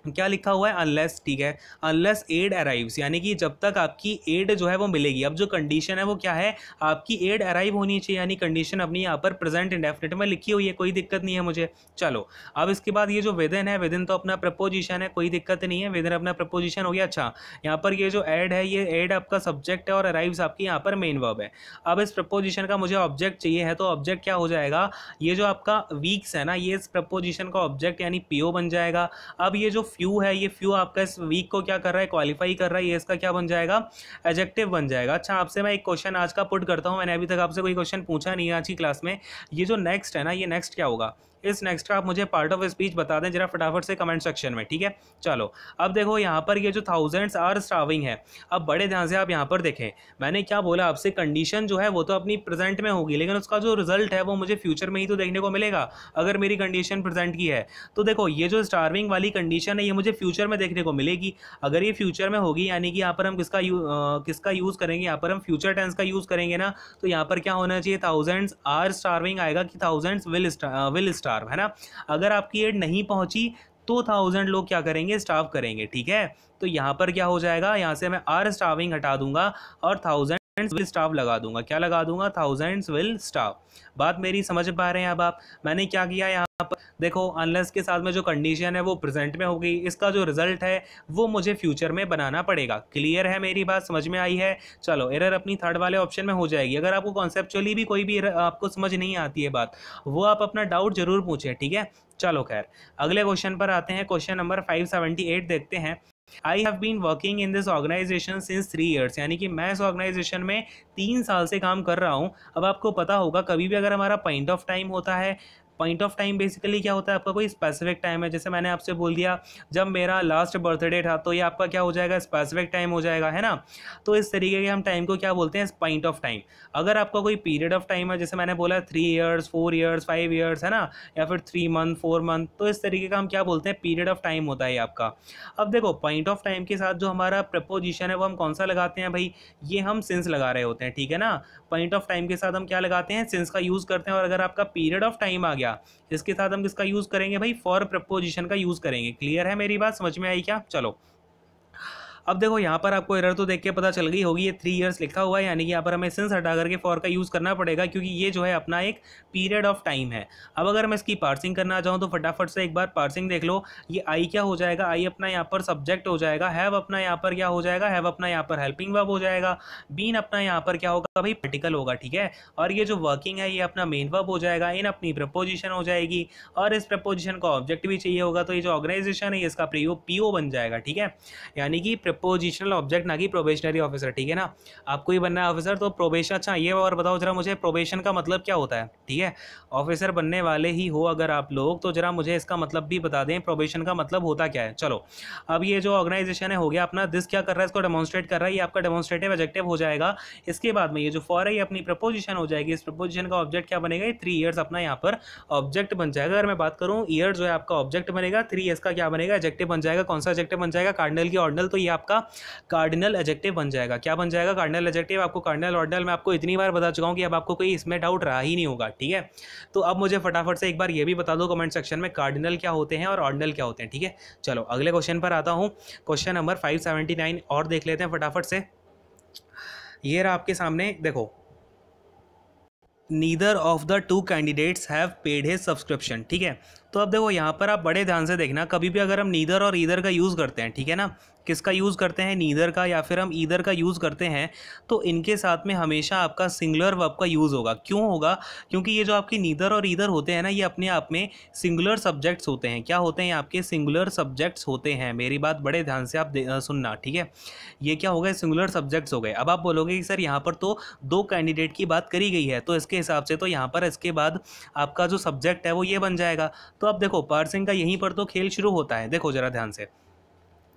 A: क्या लिखा हुआ है? अनलेस ठीक है? अनलेस एड अराइव्स यानी कि जब तक आपकी एड जो है वो मिलेगी। अब जो कंडीशन है वो क्या है? आपकी एड अराइव होनी चाहिए, यानी कंडीशन अपनी यहाँ पर प्रेजेंट इंडेफिनेट में लिखी हुई है, कोई दिक्कत नहीं है मुझे। चलो, अब इसके बाद ये जो विदिन है विदिन तो अपना प्रपोजिशन है, कोई दिक्कत नहीं है। विदिन अपना प्रपोजिशन हो गया अच्छा। यहाँ पर ये जो एड है, ये एड आपका सब्जेक्ट है और अराइव्स आपकी यहाँ पर मेन वर्ब है। अब इस प्रपोजिशन का मुझे ऑब्जेक्ट चाहिए है तो ऑब्जेक्ट क्या हो जाएगा? ये जो आपका वीक्स है ना, ये इस प्रपोजिशन का ऑब्जेक्ट यानी पीओ बन जाएगा। अब ये जो फ्यू है, ये फ्यू आपका इस वीक को क्या कर रहा है? क्वालिफाई कर रहा है, ये इसका क्या बन जाएगा? एजेक्टिव बन जाएगा। अच्छा आपसे मैं एक क्वेश्चन आज का पुट करता हूँ। मैंने अभी तक आपसे कोई क्वेश्चन पूछा नहीं है आज की क्लास में। ये जो नेक्स्ट है ना, ये नेक्स्ट क्या होगा? इस नेक्स्ट का आप मुझे पार्ट ऑफ़ स्पीच बता दें, जरा फटाफट से कमेंट सेक्शन में, ठीक है? चलो, अब देखो यहाँ पर ये जो थाउजेंड्स आर स्टाविंग है, अब बड़े ध्यान से आप यहाँ पर देखें, मैंने क्या बोला आपसे कंडीशन जो है वो तो अपनी प्रेजेंट में होगी, लेकिन उसका जो रिज़ल्ट है वो मुझे फ्यूचर में ही तो देखने को मिलेगा, अगर मेरी कंडीशन प्रेजेंट की है। तो देखो, ये जो स्टार्विंग वाली कंडीशन है, ये मुझे फ्यूचर में देखने को मिलेगी। अगर ये फ्यूचर में होगी, यानी कि यहाँ पर हम किसका यू किसका यूज़ करेंगे, यहाँ पर हम फ्यूचर टेंस का यूज़ करेंगे ना तो यहाँ पर क्या होना चाहिए थाउजेंड्स आर स्टार्विंग आएगा कि थाउजेंड्स विल विल स्टार्व है ना? अगर आपकी एड नहीं पहुँची तो थाउज़ेंड लोग क्या करेंगे? स्टाफ करेंगे, ठीक है? तो यहाँ पर क्या हो जाएगा? यहाँ से मैं आर स्टाफिंग हटा दूँगा और थाउज़ेंड विल स्टाफ लगा दूँगा। क्या लगा दूँगा? थाउजेंड्स विल स्टाफ बात मेरी समझ पा रहे हैं अब आप। मैंने क्या किया यहाँ पर? देखो अनलेस के साथ में जो कंडीशन है वो प्रेजेंट में होगी। इसका जो रिज़ल्ट है, वो मुझे फ्यूचर में बनाना पड़ेगा। क्लियर है मेरी बात? समझ में आई है? चलो एरर अपनी थर्ड वाले ऑप्शन में हो जाएगी। अगर आपको कॉन्सेप्चुअली भी कोई भी आपको समझ नहीं आती है बात, वो आप अपना डाउट ज़रूर पूछें, ठीक है? चलो खैर, अगले क्वेश्चन पर आते हैं। क्वेश्चन नंबर फाइव देखते हैं। I have been working in this organisation since three years यानी कि मैं इस ऑर्गेनाइजेशन में तीन साल से काम कर रहा हूँ। अब आपको पता होगा, कभी भी अगर हमारा पॉइंट ऑफ़ टाइम होता है पॉइंट ऑफ़ टाइम बेसिकली क्या होता है? आपका कोई स्पेसिफिक टाइम है? जैसे मैंने आपसे बोल दिया, जब मेरा लास्ट बर्थडे था तो ये आपका क्या हो जाएगा? स्पेसिफिक टाइम हो जाएगा, है ना? तो इस तरीके के हम टाइम को क्या बोलते हैं? पॉइंट ऑफ़ टाइम अगर आपका कोई पीरियड ऑफ़ टाइम है, जैसे मैंने बोला three years four years five years है ना? या फिर थ्री मंथ फोर मंथ तो इस तरीके का हम क्या बोलते हैं? पीरियड ऑफ़ टाइम होता है आपका. अब देखो पॉइंट ऑफ़ टाइम के साथ जो हमारा प्रपोजिशन है, वो हम कौन सा लगाते हैं भाई? ये हम सिंस लगा रहे होते हैं, ठीक है ना? पॉइंट ऑफ़ टाइम के साथ हम क्या लगाते हैं? सिंस का यूज़ करते हैं और अगर आपका पीरियड ऑफ़ टाइम आ गया इसके साथ हम किसका यूज़ करेंगे भाई? फॉर प्रपोजिशन का यूज़ करेंगे। क्लियर है मेरी बात? समझ में आई क्या? चलो। अब देखो, यहाँ पर आपको एरर तो देख के पता चल गई होगी, ये थ्री ईयर्स लिखा हुआ है, यानी कि यहाँ पर हमें सिंस हटा करके फॉर का यूज़ करना पड़ेगा, क्योंकि ये जो है अपना एक पीरियड ऑफ़ टाइम है। अब अगर मैं इसकी पार्सिंग करना चाहूँ तो फटाफट से एक बार पार्सिंग देख लो, ये आई क्या हो जाएगा? आई अपना यहाँ पर सब्जेक्ट हो जाएगा हैव अपना यहाँ पर क्या हो जाएगा? हैव अपना यहाँ पर हेल्पिंग वर्ब हो जाएगा बीन अपना यहाँ पर क्या होगा? भाई पार्टिकल होगा, ठीक है? और ये जो वर्किंग है, ये अपना मेन वर्ब हो जाएगा इन अपनी प्रपोजिशन हो जाएगी, और इस प्रपोजिशन का ऑब्जेक्ट भी चाहिए होगा तो ये जो ऑर्गेनाइजेशन है इसका पीओ पीओ बन जाएगा, ठीक है? यानी कि प्रपोजिशनल ऑब्जेक्ट ना कि प्रोबेशनरी ऑफिसर ठीक है ना? आपको ही बनना है ऑफिसर तो प्रोबेशन अच्छा ये और बताओ जरा मुझे प्रोबेशन का मतलब क्या होता है? ठीक है? ऑफिसर बनने वाले ही हो अगर आप लोग तो जरा मुझे इसका मतलब भी बता दें प्रोबेशन का मतलब होता क्या है? चलो, अब ये जो ऑर्गेनाइजेशन है, हो गया अपना दिस क्या कर रहा है, इसको डेमोन्स्ट्रेट कर रहा है, ये आपका डेमोन्स्ट्रेटिव एजेक्टिव हो जाएगा। इसके बाद में ये जो फॉर है अपनी प्रपोजिशन हो जाएगी। इस प्रपोजिशन का ऑब्जेक्ट क्या बनेगा? ये थ्री ईयर्स अपना यहाँ पर ऑब्जेक्ट बन जाएगा। अगर मैं बात करूँ ईयर जो है आपका ऑब्जेक्ट बनेगा थ्री ईयर्स का क्या बनेगा? एजेक्टिव बन जाएगा। कौन सा एजेक्टिव बन जाएगा? कार्डिनल की ऑर्डनल तो ये आपका कार्डिनल एजेक्टिव बन जाएगा। क्या बन जाएगा कार्डिनल एजेक्टिव आपको कार्डिनल ऑर्डनल मैं आपको इतनी बार बता चुका हूँ कि अब आपको कोई इसमें डाउट रहा ही नहीं होगा, ठीक है? तो अब मुझे फटाफट से एक बार ये भी बता दो कमेंट सेक्शन में कार्डिनल क्या होते हैं और ऑर्डनल क्या होते हैं, ठीक है? चलो, अगले क्वेश्चन पर आता हूँ। क्वेश्चन नंबर फाइव और देख लेते हैं फटाफट से। ये रहा आपके सामने, देखो। Neither of the two candidates have paid his subscription ठीक है? तो अब देखो, यहाँ पर आप बड़े ध्यान से देखना, कभी भी अगर हम नीदर और ईदर का यूज़ करते हैं, ठीक है ना? किसका यूज़ करते हैं, नीदर का या फिर हम ईदर का यूज़ करते हैं तो इनके साथ में हमेशा आपका सिंगुलर वर्ब का यूज़ होगा। क्यों होगा? क्योंकि ये जो आपकी नीदर और ईदर होते हैं ना, ये अपने आप में सिंगुलर सब्जेक्ट्स होते हैं। क्या होते हैं? आपके सिंगुलर सब्जेक्ट्स होते हैं। मेरी बात बड़े ध्यान से आप सुनना, ठीक है? ये क्या हो गए? सिंगुलर सब्जेक्ट्स हो गए। अब आप बोलोगे कि, सर, यहाँ पर तो दो कैंडिडेट की बात करी गई है तो इसके हिसाब से तो यहाँ पर इसके बाद आपका जो सब्जेक्ट है वो ये बन जाएगा। तो अब देखो, पार्सिंग का यहीं पर तो खेल शुरू होता है। देखो ज़रा ध्यान से।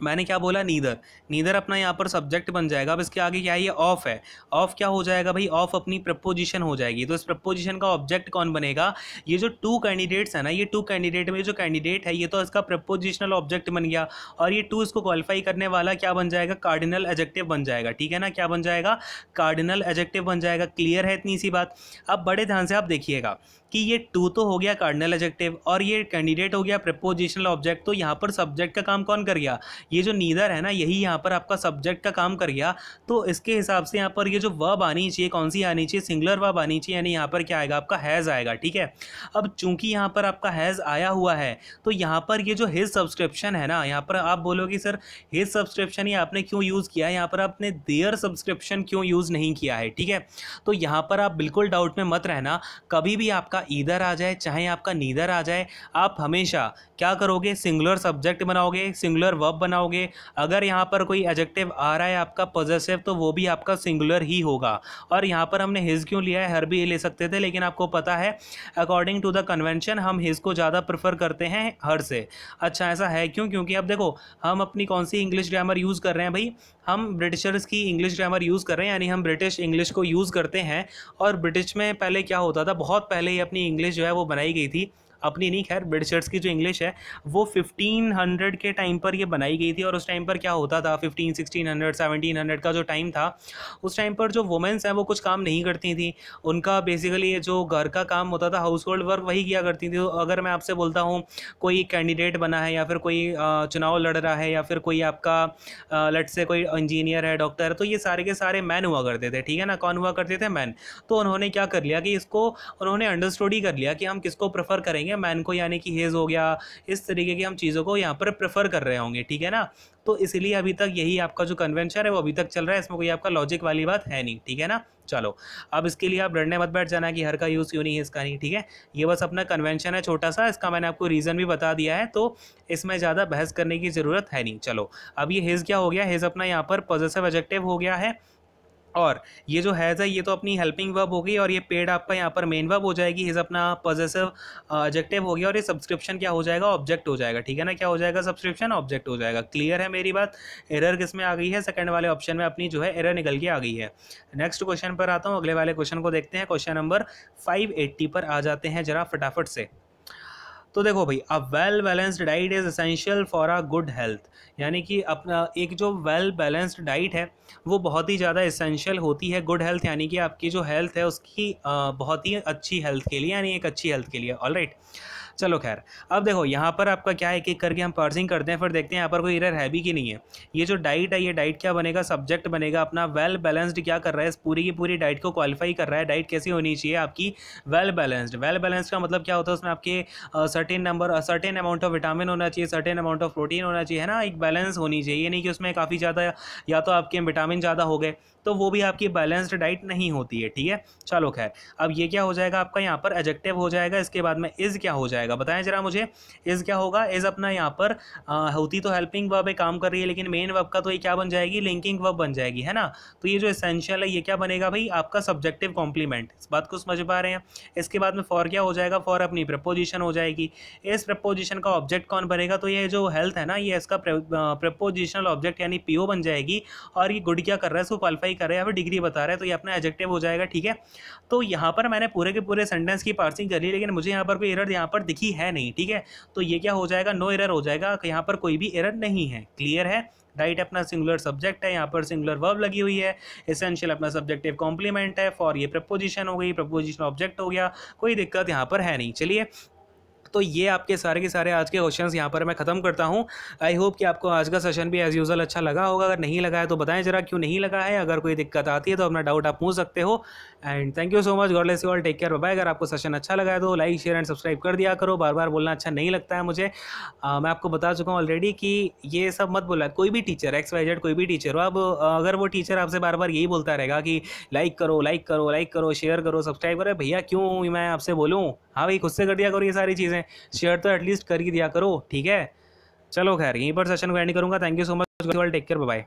A: मैंने क्या बोला? नीदर। नीदर अपना यहाँ पर सब्जेक्ट बन जाएगा। अब इसके आगे क्या है? ये ऑफ़ है। ऑफ़ क्या हो जाएगा भाई? ऑफ़ अपनी प्रपोजिशन हो जाएगी। तो इस प्रपोजिशन का ऑब्जेक्ट कौन बनेगा? ये जो टू कैंडिडेट्स है ना, ये टू कैंडिडेट में जो कैंडिडेट है, ये तो इसका प्रपोजिशनल ऑब्जेक्ट बन गया। और ये टू इसको क्वालिफाई करने वाला क्या बन जाएगा? कार्डिनल एजेक्टिव बन जाएगा। ठीक है ना? क्या बन जाएगा? कार्डिनल एजेक्टिव बन जाएगा। क्लियर है इतनी सी बात? अब बड़े ध्यान से आप देखिएगा। कि ये टू तो हो गया कार्डिनल एजेक्टिव और ये कैंडिडेट हो गया प्रपोजिशनल ऑब्जेक्ट तो यहाँ पर सब्जेक्ट का काम कौन कर गया? ये जो नीदर है ना, यही यहाँ पर आपका सब्जेक्ट का काम कर गया। तो इसके हिसाब से यहाँ पर ये जो वर्ब आनी चाहिए, कौन सी आनी चाहिए? सिंगुलर वर्ब आनी चाहिए, यानी यहाँ पर क्या आएगा? आपका हैज़ आएगा, ठीक है? अब चूँकि यहाँ पर आपका हैज़ आया हुआ है तो यहाँ पर ये जो हिज सब्सक्रिप्शन है ना, यहाँ पर आप बोलोगे, सर हिज सब्सक्रिप्शन ये आपने क्यों यूज़ किया यहाँ पर आपने देयर सब्सक्रिप्शन क्यों यूज़ नहीं किया है? ठीक है? तो यहाँ पर आप बिल्कुल डाउट में मत रहना। कभी भी आपका आपका ईदर आ जाए, चाहे आपका नीदर आ जाए, आप हमेशा क्या करोगे? सिंगुलर सब्जेक्ट बनाओगे, सिंगुलर वर्ब बनाओगे। अगर यहाँ पर कोई एजेक्टिव आ रहा है आपका पॉजिटिव तो वो भी आपका सिंगुलर ही होगा। और यहाँ पर हमने हिज क्यों लिया है? हर भी ले सकते थे, लेकिन आपको पता है अकॉर्डिंग टू द कन्वेंशन हम हिज को ज़्यादा प्रेफर करते हैं हर से। अच्छा ऐसा है क्यों? क्योंकि अब देखो, हम अपनी कौन सी इंग्लिश ग्रामर यूज़ कर रहे हैं भाई? हम ब्रिटिशर्स की इंग्लिश ग्रामर यूज़ कर रहे हैं, यानी हम ब्रिटिश इंग्लिश को यूज़ करते हैं। और ब्रिटिश में पहले क्या होता था, बहुत पहले ही अपनी इंग्लिश जो है वो बनाई गई थी। अपनी नहीं, खैर ब्रिटिशर्स की जो इंग्लिश है, वो फिफ्टीन हंड्रेड के टाइम पर ये बनाई गई थी और उस टाइम पर क्या होता था? Fifteen sixteen hundred seventeen hundred का जो टाइम था, उस टाइम पर जो वुमेंस हैं, वो कुछ काम नहीं करती थी। उनका बेसिकली जो घर का काम होता था हाउस होल्ड वर्क वही किया करती थी। तो अगर मैं आपसे बोलता हूँ, कोई कैंडिडेट बना है या फिर कोई चुनाव लड़ रहा है या फिर कोई आपका लट से कोई इंजीनियर है डॉक्टर है तो ये सारे के सारे मैन हुआ करते थे, ठीक है ना? कौन हुआ करते थे? मैन तो उन्होंने क्या कर लिया कि इसको, उन्होंने अंडरस्टूड ही कर लिया कि हम किसको प्रेफर करेंगे करेंगे मैन को यानी कि हेज़ हो गया, इस तरीके की हम चीज़ों को यहाँ पर प्रेफर कर रहे होंगे, ठीक है ना? तो इसीलिए अभी तक यही आपका जो कन्वेंशन है, वो अभी तक चल रहा है, इसमें कोई आपका लॉजिक वाली बात है नहीं, ठीक है ना? चलो, अब इसके लिए आप डरने मत बैठ जाना कि हर का यूज़ क्यों नहीं है इसका नहीं, ठीक है? ये बस अपना कन्वेंशन है छोटा सा इसका मैंने आपको रीज़न भी बता दिया है तो इसमें ज़्यादा बहस करने की ज़रूरत है नहीं, चलो। अब ये हेज़ क्या हो गया? हेज़ अपना यहाँ पर पॉजिटिव एजेक्टिव हो गया है और ये जो हैज़ है, ये तो अपनी हेल्पिंग वर्ब हो गई और ये पेड आपका यहाँ पर मेन वर्ब हो जाएगी हिज अपना पॉजिटिव ऑब्जेक्टिव हो गया और ये सब्सक्रिप्शन क्या हो जाएगा? ऑब्जेक्ट हो जाएगा, ठीक है ना? क्या हो जाएगा सब्सक्रिप्शन ऑब्जेक्ट हो जाएगा। क्लियर है मेरी बात? एरर किसमें आ गई है? सेकंड वाले ऑप्शन में अपनी जो है एरर निकल के आ गई है। नेक्स्ट क्वेश्चन पर आता हूँ, अगले वाले क्वेश्चन को देखते हैं। क्वेश्चन नंबर फाइव पर आ जाते हैं जरा फटाफट से। तो देखो भाई a well balanced diet is essential for a good health यानी कि अपना, एक जो वेल बैलेंस्ड डाइट है, वो बहुत ही ज़्यादा इसेंशियल होती है गुड हेल्थ यानी कि आपकी जो हेल्थ है, उसकी बहुत ही अच्छी हेल्थ के लिए, यानी एक अच्छी हेल्थ के लिए ऑल राइट चलो खैर, अब देखो, यहाँ पर आपका क्या है एक एक करके हम पार्सिंग करते हैं, फिर देखते हैं यहाँ पर कोई इरर है भी कि नहीं है। ये जो डाइट है, ये डाइट क्या बनेगा सब्जेक्ट बनेगा, अपना वेल बैलेंस्ड क्या कर रहा है, इस पूरी की पूरी डाइट को क्वालिफाई कर रहा है डाइट कैसी होनी चाहिए आपकी वेल बैलेंस्ड वेल बैलेंस्ड का मतलब क्या होता है, उसमें आपके certain number certain amount of vitamin होना चाहिए सर्टेन अमाउंट ऑफ़ प्रोटीन होना चाहिए, है ना? एक बैलेंस होनी चाहिए, ये नहीं कि उसमें काफ़ी ज़्यादा या तो आपके विटामिन ज़्यादा हो गए। तो वो भी आपकी बैलेंस्ड डाइट नहीं होती है ठीक है? चलो खैर अब ये क्या हो जाएगा आपका? यहाँ पर एजेक्टिव हो जाएगा इसके बाद में इज़ क्या हो जाएगा? बताएँ जरा मुझे इज़ क्या होगा? इज़ अपना यहाँ पर आ, होती तो हेल्पिंग वर्ब है काम कर रही है लेकिन मेन वर्ब का तो ये क्या बन जाएगी? लिंकिंग वर्ब बन जाएगी है ना? तो ये जो एसेंशियल है ये क्या बनेगा भाई? आपका सब्जेक्टिव कॉम्प्लीमेंट इस बात को समझ पा रहे हैं। इसके बाद में फॉर क्या हो जाएगा? फॉर अपनी प्रपोजिशन हो जाएगी। इस प्रपोजिशन का ऑब्जेक्ट कौन बनेगा? तो ये जो हेल्थ है ना ये इसका प्रपोजिशनल ऑब्जेक्ट यानी पीओ बन जाएगी और ये गुड क्या कर रहा है? इसको क्वालिफाई कर रहा है या फिर डिग्री बता रहा है तो ये अपना एजेक्टिव हो जाएगा, ठीक है? तो यहाँ पर मैंने पूरे के पूरे सेंटेंस की पार्सिंग करी लेकिन मुझे यहाँ पर कोई एरर यहाँ पर दिखी है नहीं, ठीक है? तो ये क्या हो जाएगा? नो एरर हो जाएगा यहाँ पर कोई भी एरर नहीं है क्लियर है? राइट अपना सिंगुलर सब्जेक्ट है, यहाँ पर सिंगुलर वर्ब लगी हुई है एसेंशियल अपना सब्जेक्टिव कॉम्प्लीमेंट है फॉर ये प्रपोजिशन हो गई प्रपोजिशन ऑब्जेक्ट हो गया, कोई दिक्कत यहाँ पर है नहीं। चलिए तो ये आपके सारे के सारे आज के क्वेश्चन यहाँ पर मैं ख़त्म करता हूँ। आई होप कि आपको आज का सेशन भी एज़ यूजल अच्छा लगा होगा। अगर नहीं लगा है तो बताएँ जरा क्यों नहीं लगा है? अगर कोई दिक्कत आती है तो अपना डाउट आप पूछ सकते हो। And thank you so much god bless you all take care bye अगर आपको सेशन अच्छा लगा है तो लाइक शेयर एंड सब्सक्राइब कर दिया करो। बार बार बोलना अच्छा नहीं लगता है मुझे। आ, मैं आपको बता चुका हूँ ऑलरेडी कि ये सब मत बोला। कोई भी टीचर एक्स वाई जेड कोई भी टीचर हो अब अगर वो टीचर आपसे बार बार यही बोलता रहेगा कि लाइक करो लाइक करो लाइक करो शेयर करो सब्सक्राइब करो भैया क्यों मैं आपसे बोलूँ? हाँ भाई खुद से कर दिया करो ये सारी चीज़ें। शेयर तो एटलीस्ट कर ही दिया करो ठीक है? चलो खैर यहीं पर सेशन को एंड करूँगा। Thank you so much take care bye